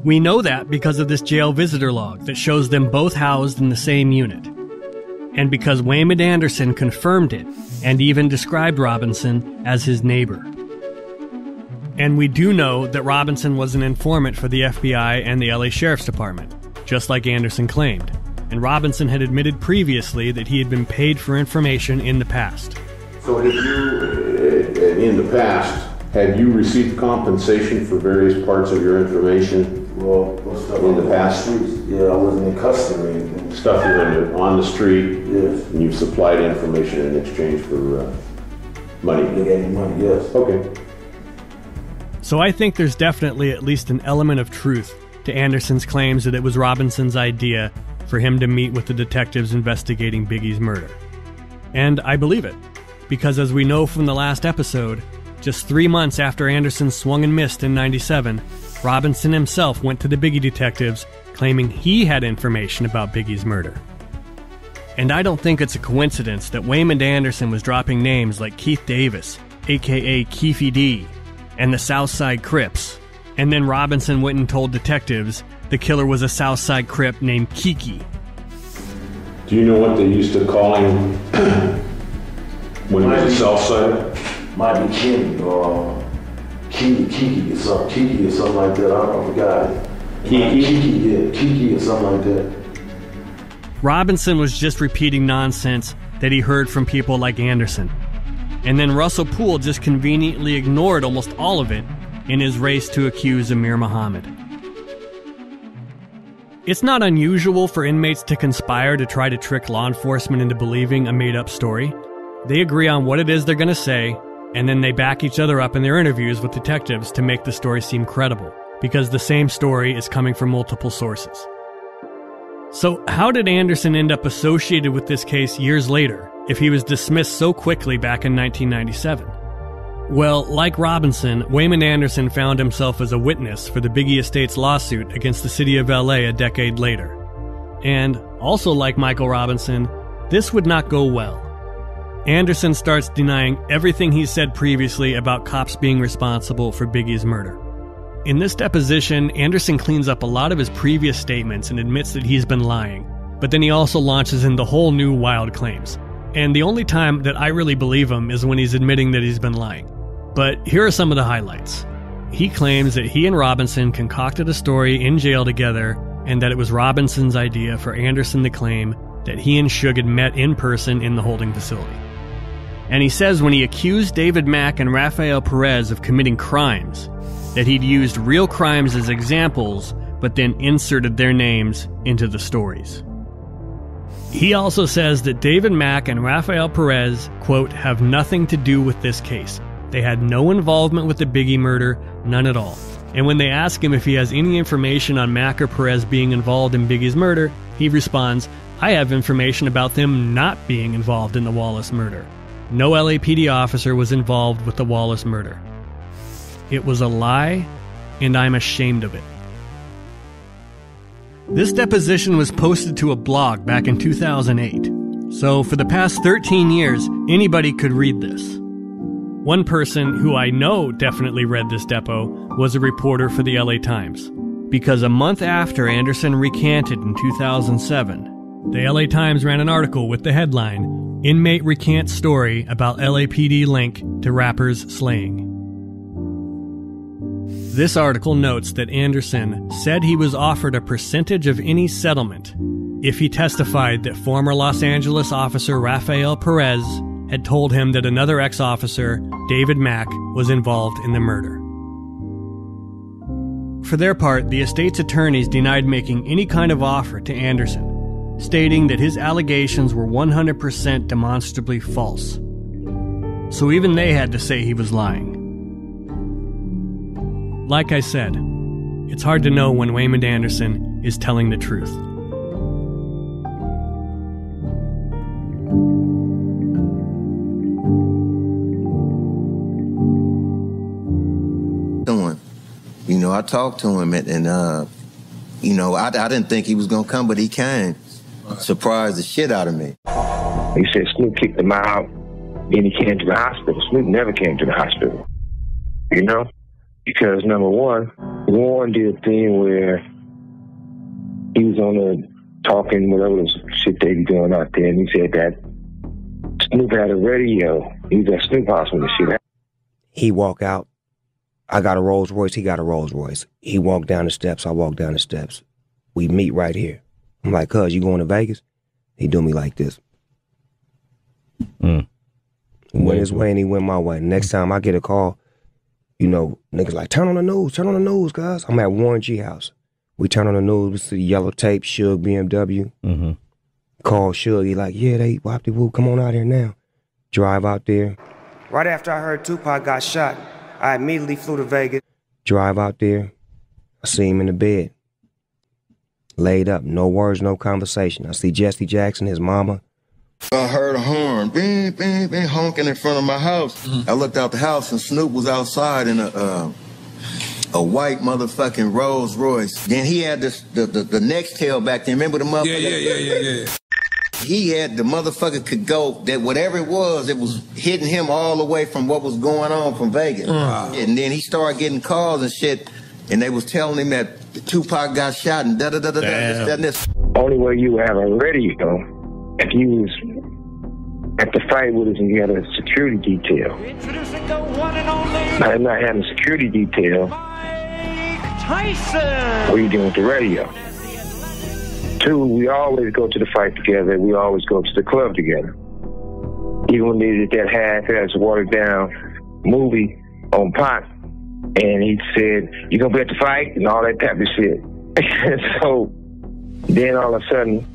We know that because of this jail visitor log that shows them both housed in the same unit. And because Waymond Anderson confirmed it and even described Robinson as his neighbor. And we do know that Robinson was an informant for the FBI and the LA Sheriff's Department, just like Anderson claimed. And Robinson had admitted previously that he had been paid for information in the past. So have you, uh, in the past, have you received compensation for various parts of your information? Well, In the on past? Streets? Yeah, I wasn't in custody or anything. Stuff you're in- on the street, Yes. and you've supplied information in exchange for uh, They money? gave me money, yes. Okay. So I think there's definitely at least an element of truth to Anderson's claims that it was Robinson's idea for him to meet with the detectives investigating Biggie's murder. And I believe it, because as we know from the last episode, just three months after Anderson swung and missed in 97, Robinson himself went to the Biggie detectives claiming he had information about Biggie's murder. And I don't think it's a coincidence that Waymond Anderson was dropping names like Keith Davis, aka Keffe D, and the Southside Crips. And then Robinson went and told detectives the killer was a Southside Crip named Kiki. Do you know what they used to call him when he was a south side? Might be Kenny or Kiki, Kiki or something, Kiki or something like that. I, I forgot. Kiki? Kiki, yeah, Kiki or something like that. Robinson was just repeating nonsense that he heard from people like Anderson. And then Russell Poole just conveniently ignored almost all of it in his race to accuse Amir Muhammad. It's not unusual for inmates to conspire to try to trick law enforcement into believing a made up story. They agree on what it is they're going to say, and then they back each other up in their interviews with detectives to make the story seem credible, because the same story is coming from multiple sources. So, how did Anderson end up associated with this case years later if he was dismissed so quickly back in 1997? Well, like Robinson, Waymond Anderson found himself as a witness for the Biggie Estates lawsuit against the city of LA a decade later. And, also like Michael Robinson, this would not go well. Anderson starts denying everything he said previously about cops being responsible for Biggie's murder. In this deposition, Anderson cleans up a lot of his previous statements and admits that he's been lying, but then he also launches into whole new wild claims. And the only time that I really believe him is when he's admitting that he's been lying. But here are some of the highlights. He claims that he and Robinson concocted a story in jail together and that it was Robinson's idea for Anderson to claim that he and Suge had met in person in the holding facility. And he says when he accused David Mack and Rafael Perez of committing crimes, that he'd used real crimes as examples, but then inserted their names into the stories. He also says that David Mack and Rafael Perez, quote, have nothing to do with this case. They had no involvement with the Biggie murder, none at all. And when they ask him if he has any information on Mack or Perez being involved in Biggie's murder, he responds, I have information about them not being involved in the Wallace murder. No LAPD officer was involved with the Wallace murder. It was a lie, and I'm ashamed of it. This deposition was posted to a blog back in 2008. So, for the past 13 years, anybody could read this. One person who I know definitely read this depo was a reporter for the LA Times. Because a month after Anderson recanted in 2007, the LA Times ran an article with the headline Inmate Recants Story About LAPD Link to Rappers Slaying. This article notes that Anderson said he was offered a percentage of any settlement if he testified that former Los Angeles officer Rafael Perez had told him that another ex officer, David Mack, was involved in the murder. For their part, the estate's attorneys denied making any kind of offer to Anderson, stating that his allegations were 100% demonstrably false. So even they had to say he was lying. Like I said, it's hard to know when Waymond Anderson is telling the truth. doing. You know, I talked to him and, and uh, you know, I, I didn't think he was gonna come, but he came. Surprised the shit out of me. He said Snoop kicked him out, then he came to the hospital. Snoop never came to the hospital. You know? Because number one, Warren did a thing where he was on the talking, whatever the shit they be doing out there, and he said that Snoop had a radio. He was at Snoop House when the shit happened. He walk out. I got a Rolls Royce. He got a Rolls Royce. He walked down the steps. I walked down the steps. We meet right here. I'm like, cuz, you going to Vegas? He do me like this. Mm. Went his way and he went my way. Next time I get a call, you know, niggas like, turn on the news, turn on the news, guys. I'm at Warren G house. We turn on the news, we see yellow tape, Suge BMW. Mm-hmm. Call Suge, he like, yeah, they whoop de whoop, come on out here now. Drive out there. Right after I heard Tupac got shot, I immediately flew to Vegas. Drive out there. I see him in the bed. Laid up, no words, no conversation. I see Jesse Jackson, his mama. I heard a horn, bing, bing, bing, honking in front of my house. I looked out the house and Snoop was outside in a uh, a white motherfucking Rolls Royce. Then he had this the the, the next tail back there. Remember the motherfucker? Yeah, yeah, yeah, yeah, yeah. He had the motherfucker could go that whatever it was, it was hitting him all the way from what was going on from Vegas. And then he started getting calls and shit, and they was telling him that Tupac got shot and da da da da da this, that, and this. Only way you have a radio if you was at the fight with us and you had a security detail. By not having a security detail, Tyson. what are you doing with the radio? Two, we always go to the fight together. We always go to the club together. Even when they did that half-ass watered down movie on Pot, and he said, you're gonna be at the fight?" and all that type of shit. <laughs> so then all of a sudden,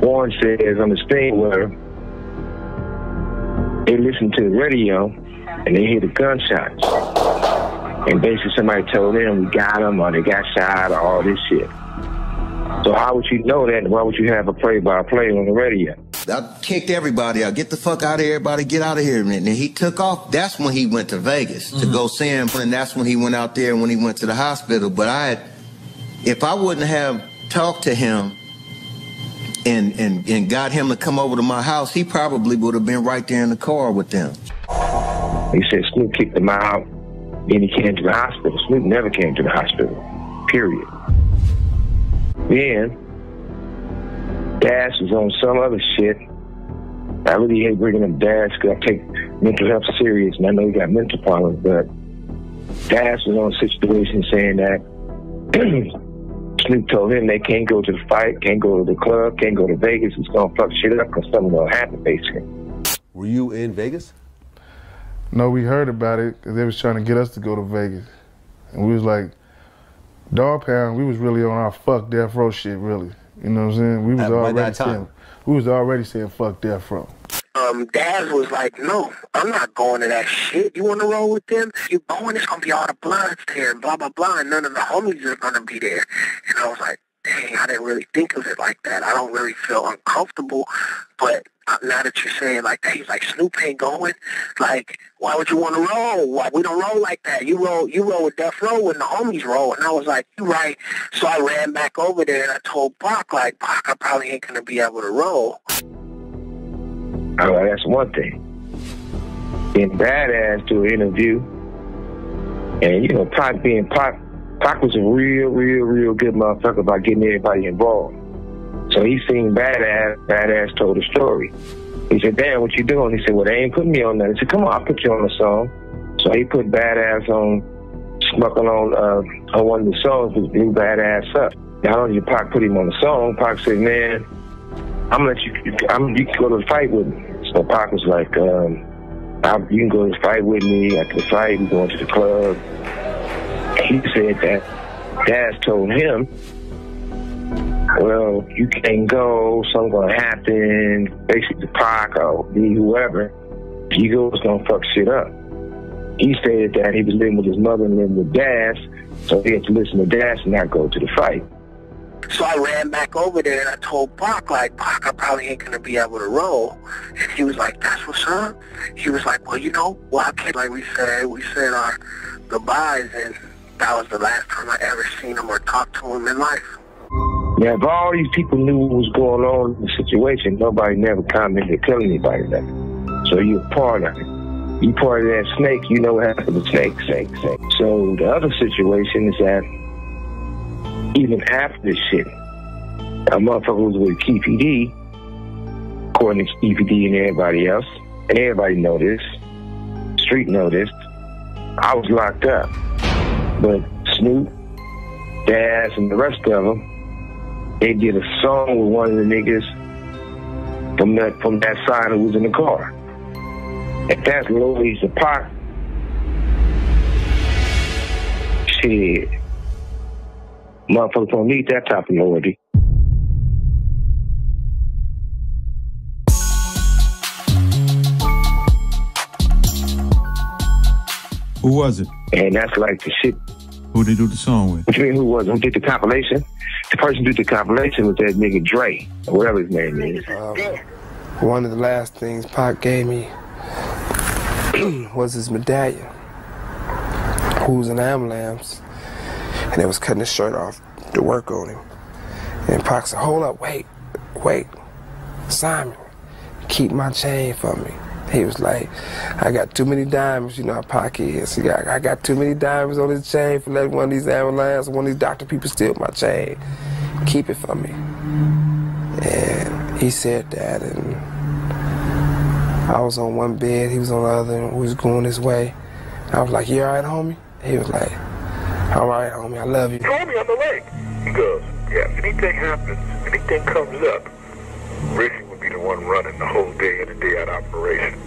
Warren says on this thing where they listen to the radio and they hear the gunshots. And basically somebody told them we got them or they got shot or all this shit. So how would you know that? Why would you have a play-by-play on the radio? I kicked everybody out. Get the fuck out of here, everybody. Get out of here. And then he took off. That's when he went to Vegas to mm-hmm. go see him. And that's when he went out there when he went to the hospital. But I had, if I wouldn't have talked to him and, and, and got him to come over to my house, he probably would have been right there in the car with them. He said Snoop kicked him out, then he came to the hospital. Snoop never came to the hospital, period. Then, Daz was on some other shit. I really hate bringing up Daz because I take mental health serious, and I know he got mental problems, but Daz was on a situation saying that <clears throat> Snoop told him they can't go to the fight, can't go to the club, can't go to Vegas. It's going to fuck shit up because something will happen, basically. Were you in Vegas? No, we heard about it because they was trying to get us to go to Vegas, and we was like, Dog Pound. We was really on our fuck death row shit, really. You know what I'm saying? We was At- already saying, we was already saying fuck death row. Um, Dad was like, no, I'm not going to that shit. You want to roll with them? You going, it's going to be all the bloods there and blah, blah, blah, and none of the homies are going to be there. And I was like, dang, I didn't really think of it like that. I don't really feel uncomfortable, but now that you're saying like that, he's like, Snoop ain't going. Like, why would you want to roll? Why we don't roll like that? You roll, you roll with Death Row when the homies roll. And I was like, you right. So I ran back over there and I told Pac, like, Pac, I probably ain't gonna be able to roll. That's one thing. Being badass to an interview, and you know, Pac being Pac, Pac was a real, real, real good motherfucker about getting everybody involved. So he seen Bad Azz. Badass told a story. He said, "Damn, what you doing?" He said, "Well, they ain't putting me on that." He said, "Come on, I'll put you on the song." So he put Bad Azz on, smuggling on uh, on one of the songs, which blew Bad Azz up. Not only did Pac put him on the song, Pac said, "Man, I'm gonna let you. I'm you go to the fight with me." So Pac was like, um, I, "You can go to the fight with me. After the fight, we going to the club." He said that Daz told him well, you can't go, something's gonna happen, basically Pac or me, whoever, you go, it's gonna fuck shit up. He stated that he was living with his mother and living with Daz, so he had to listen to Daz and not go to the fight. So I ran back over there and I told Pac, like, Pac, I probably ain't gonna be able to roll. And he was like, that's what's up? He was like, well, you know, well, I can't, like we said, we said our goodbyes and that was the last time I ever seen him or talked to him in life. Now, if all these people knew what was going on in the situation, nobody never commented or tell anybody that. So you're part of it. You part of that snake, you know what happened to snake, snake, snake. So the other situation is that even after this shit, a motherfucker was with Keffe D, according to Keffe D and everybody else, and everybody this, street this, I was locked up. But Snoop, Daz, and the rest of them, they did a song with one of the niggas from that from that side who was in the car. If that's Louis the Pac, shit, motherfuckers don't need that type of loyalty. Who was it? And that's like the shit. Who they do the song with? What you mean who was? Who did the compilation? The person who did the compilation was that nigga Dre, or whatever his name is. Um, one of the last things Pac gave me <clears throat> was his medallion, Who's was an ambulance, and they was cutting his shirt off to work on him. And Pac said, hold up, wait, wait, Simon, keep my chain for me. He was like, I got too many diamonds, you know how Pac is. He got, I got too many diamonds on his chain for letting one of these ambulance, one of these doctor people steal my chain. Keep it for me. And he said that, and I was on one bed, he was on the other, and we was going this way. I was like, you all right, homie? He was like, all right, homie, I love you. Call me on the lake. He goes, yeah, if anything happens, anything comes up, Richie would be the one running the whole day in and day out operation.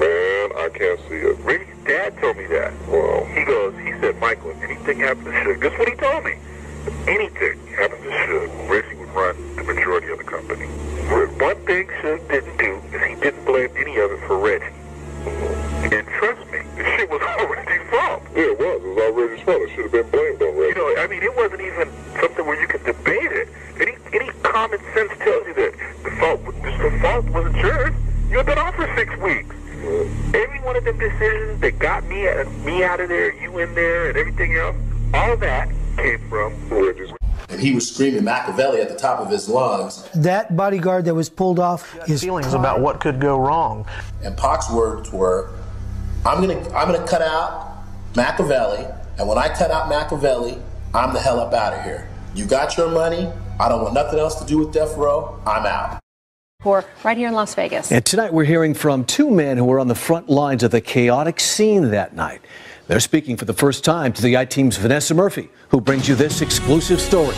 Man, I can't see it. Richie's dad told me that. Well, he goes, he said, Michael, if anything happens to Suge, that's what he told me. If anything happens to Suge, Richie would run the majority of the company. One thing Suge didn't do is he didn't blame any of it for Reggie. And trust me, the shit was <laughs> already fault. Yeah, it was. It was already should have been blamed on Reggie. You know, I mean, it wasn't even something where you could debate it. Any any common sense tells you that the fault the fault wasn't yours. You had been off for six weeks. Every one of them decisions that got me out, me out of there, you in there, and everything else, all that came from Reggie's. And he was screaming Makaveli at the top of his lungs. That bodyguard that was pulled off his feelings about what could go wrong. And Pac's words were, "I'm gonna, I'm gonna cut out Makaveli, and when I cut out Makaveli, I'm the hell up out of here. You got your money. I don't want nothing else to do with Death Row. I'm out." right here in Las Vegas. And tonight we're hearing from two men who were on the front lines of the chaotic scene that night. They're speaking for the first time to the I Team's Vanessa Murphy, who brings you this exclusive story.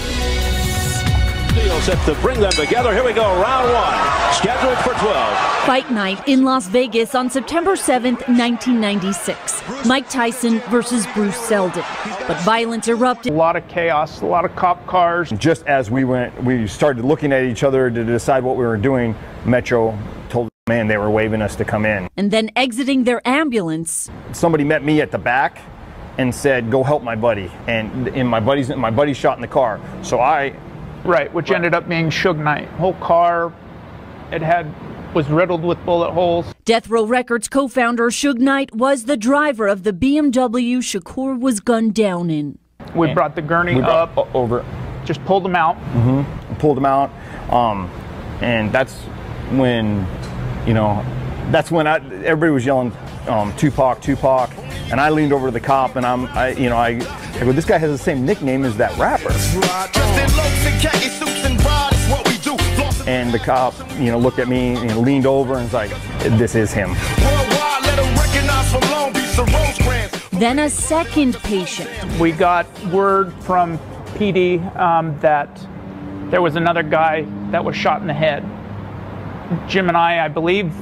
Set to bring them together. Here we go, round one, scheduled for 12. Fight night in Las Vegas on September 7th, 1996. Mike Tyson versus Bruce Seldon. But violence erupted. A lot of chaos, a lot of cop cars. Just as we went, we started looking at each other to decide what we were doing. Metro told the man they were waving us to come in. And then exiting their ambulance. Somebody met me at the back and said, "Go help my buddy." And in my buddy's my buddy shot in the car. So I Right, which ended up being Suge Knight. Whole car, it had was riddled with bullet holes. Death Row Records co-founder Suge Knight was the driver of the BMW Shakur was gunned down in. We brought the gurney We brought- up over, just pulled them out. mm-hmm, pulled him out, um, and that's when, you know, that's when I everybody was yelling um, Tupac, Tupac, and I leaned over to the cop and I'm, I, you know, I, I go, this guy has the same nickname as that rapper. and the cop, you know, looked at me and leaned over and was like, "This is him." Then a second patient. We got word from PD um, that there was another guy that was shot in the head. Jim and I, I believe,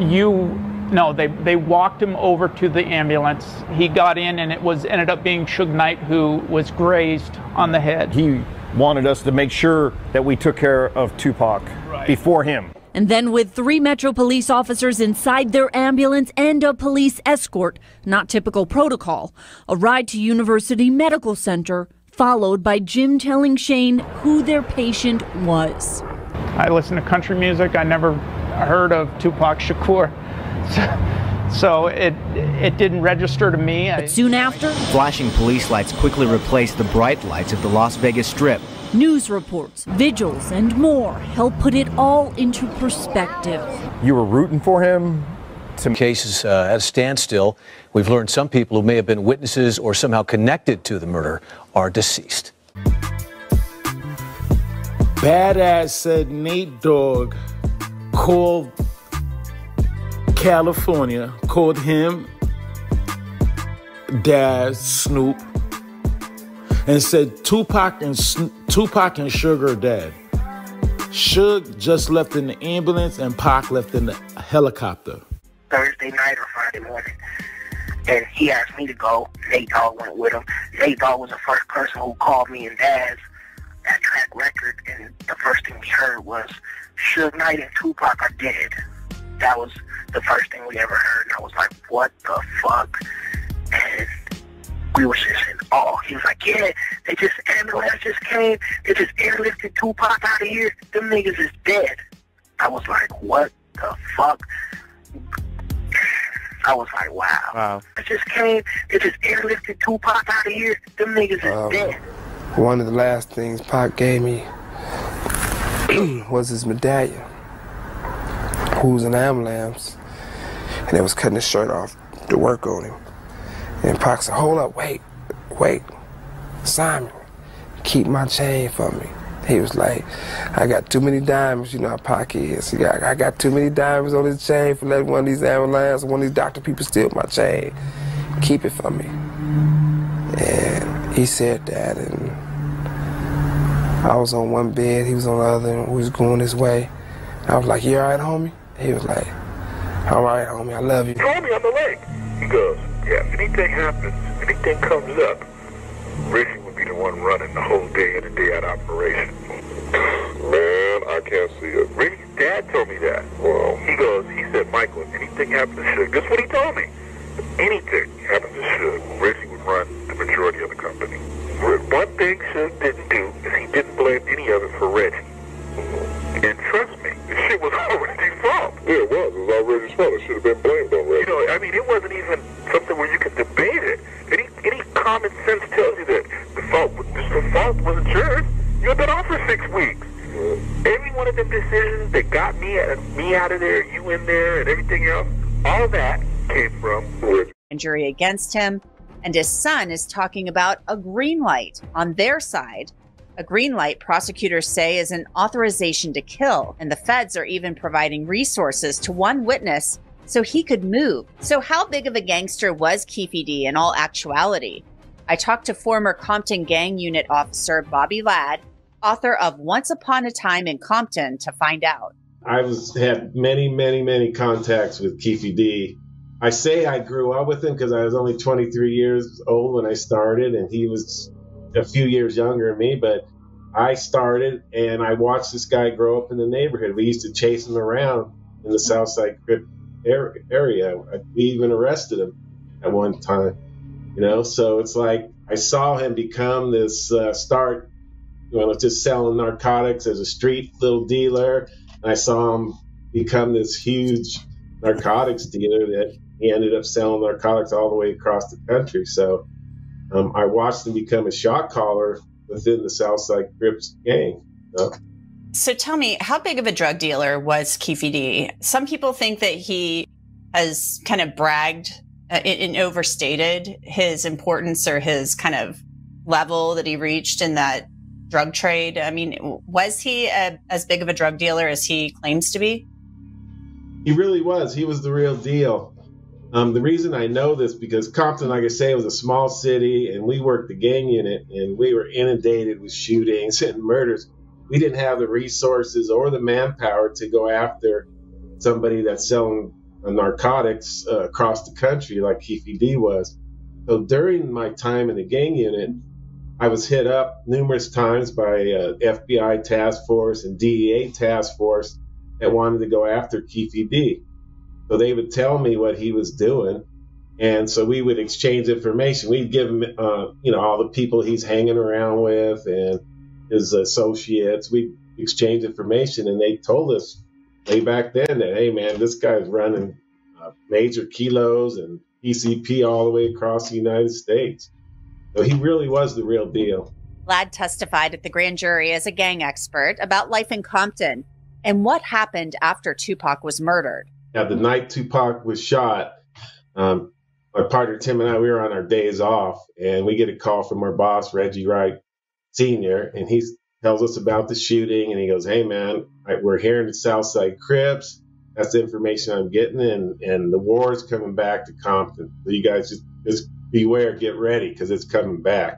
you no, they they walked him over to the ambulance. He got in, and it was ended up being Suge Knight who was grazed on the head. He wanted us to make sure that we took care of Tupac before him. And then, with three Metro police officers inside their ambulance and a police escort, not typical protocol, a ride to University Medical Center, followed by Jim telling Shane who their patient was. I listen to country music. I never heard of Tupac Shakur. So, <laughs> so it it didn't register to me. But soon after, flashing police lights quickly replaced the bright lights of the Las Vegas Strip. News reports, vigils, and more help put it all into perspective. You were rooting for him. Some cases uh, at a standstill. We've learned some people who may have been witnesses or somehow connected to the murder are deceased. Bad Azz said Nate Dogg called California, called him Daz Snoop, and said Tupac and Tupac and Sugar dead. Suge just left in the ambulance and Pac left in the helicopter. Thursday night or Friday morning. And he asked me to go. Nate Dogg went with him. Nate Dogg was the first person who called me and Daz at track record, and the first thing we heard was Suge Knight and Tupac are dead. That was the first thing we ever heard, and I was like, what the fuck? And we were just in awe. He was like, yeah, they just, ambulance just came, they just airlifted Tupac out of here, them niggas is dead. I was like, what the fuck? I was like, wow. Wow. It just came, they just airlifted Tupac out of here, them niggas is Um, dead. One of the last things Pac gave me <clears throat> was his medallion, who was an ambulance, and they was cutting his shirt off to work on him. And Pac said, hold up, wait, wait, Simon, keep my chain for me. He was like, I got too many diamonds, you know how Pac is. He got, I got too many diamonds on his chain for letting one of these ambulance, one of these doctor people steal my chain. Keep it for me. And he said that, and I was on one bed, he was on the other, and we was going this way. I was like, you all right, homie? He was like, all right, homie, I love you. Call me on the leg. He goes, yeah, if anything happens, anything comes up, Richie would be the one running the whole day in and day out operation. <sighs> Man, I can't see it. Richie's dad told me that. Well, he goes, he said, Michael, if anything happens to Suge, that's what he told me. If anything happened to Suge, Richie would run the majority of the company. One thing Suge didn't do is he didn't blame any of it for Reggie. And trust me, the shit was <laughs> all Reggie's fault. Yeah, it was. It was all Reggie's fault. It should have been blamed on Reggie. You know, I mean, it wasn't even something where you could debate it. Any any common sense tells you that the fault the fault wasn't yours. You had been off for six weeks. Every one of them decisions that got me me out of there, you in there, and everything else, all that came from Reggie. Injury against him, and his son is talking about a green light on their side. A green light, prosecutors say, is an authorization to kill, and the feds are even providing resources to one witness so he could move. So, how big of a gangster was Keffe D in all actuality? I talked to former Compton Gang Unit officer Bobby Ladd, author of Once Upon a Time in Compton, to find out. I was had many, many, many contacts with Keffe D. I say I grew up with him because I was only 23 years old when I started, and he was a few years younger than me. But I started, and I watched this guy grow up in the neighborhood. We used to chase him around in the Southside Crip area. We even arrested him at one time. You know, so it's like I saw him become this uh, start, you know, just selling narcotics as a street little dealer. And I saw him become this huge narcotics dealer that he ended up selling narcotics all the way across the country. So um, I watched him become a shot caller within the Southside Crips gang. So tell me, how big of a drug dealer was Keffe D? Some people think that he has kind of bragged uh, and overstated his importance or his kind of level that he reached in that drug trade? I mean, was he a, as big of a drug dealer as he claims to be? He really was. He was the real deal. Um, the reason I know this because Compton, like I say, was a small city, and we worked the gang unit, and we were inundated with shootings and murders. We didn't have the resources or the manpower to go after somebody that's selling narcotics uh, across the country like Keffe D was. So during my time in the gang unit, I was hit up numerous times by uh, FBI task force and DEA task force that wanted to go after Keffe D. So they would tell me what he was doing, and so we would exchange information. We'd give him, uh, you know, all the people he's hanging around with and his associates. We'd exchange information, and they told us way back then that, hey, man, this guy's running uh, major kilos and PCP all the way across the United States. So he really was the real deal. Ladd testified at the grand jury as a gang expert about life in Compton and what happened after Tupac was murdered. Now, the night Tupac was shot, um, my partner Tim and I, we were on our days off, and we get a call from our boss, Reggie Wright Sr., and he tells us about the shooting, and he goes, "Hey, man, we're here in the Southside Crips. That's the information I'm getting, and and the war is coming back to Compton. So you guys just just beware, get ready, because it's coming back."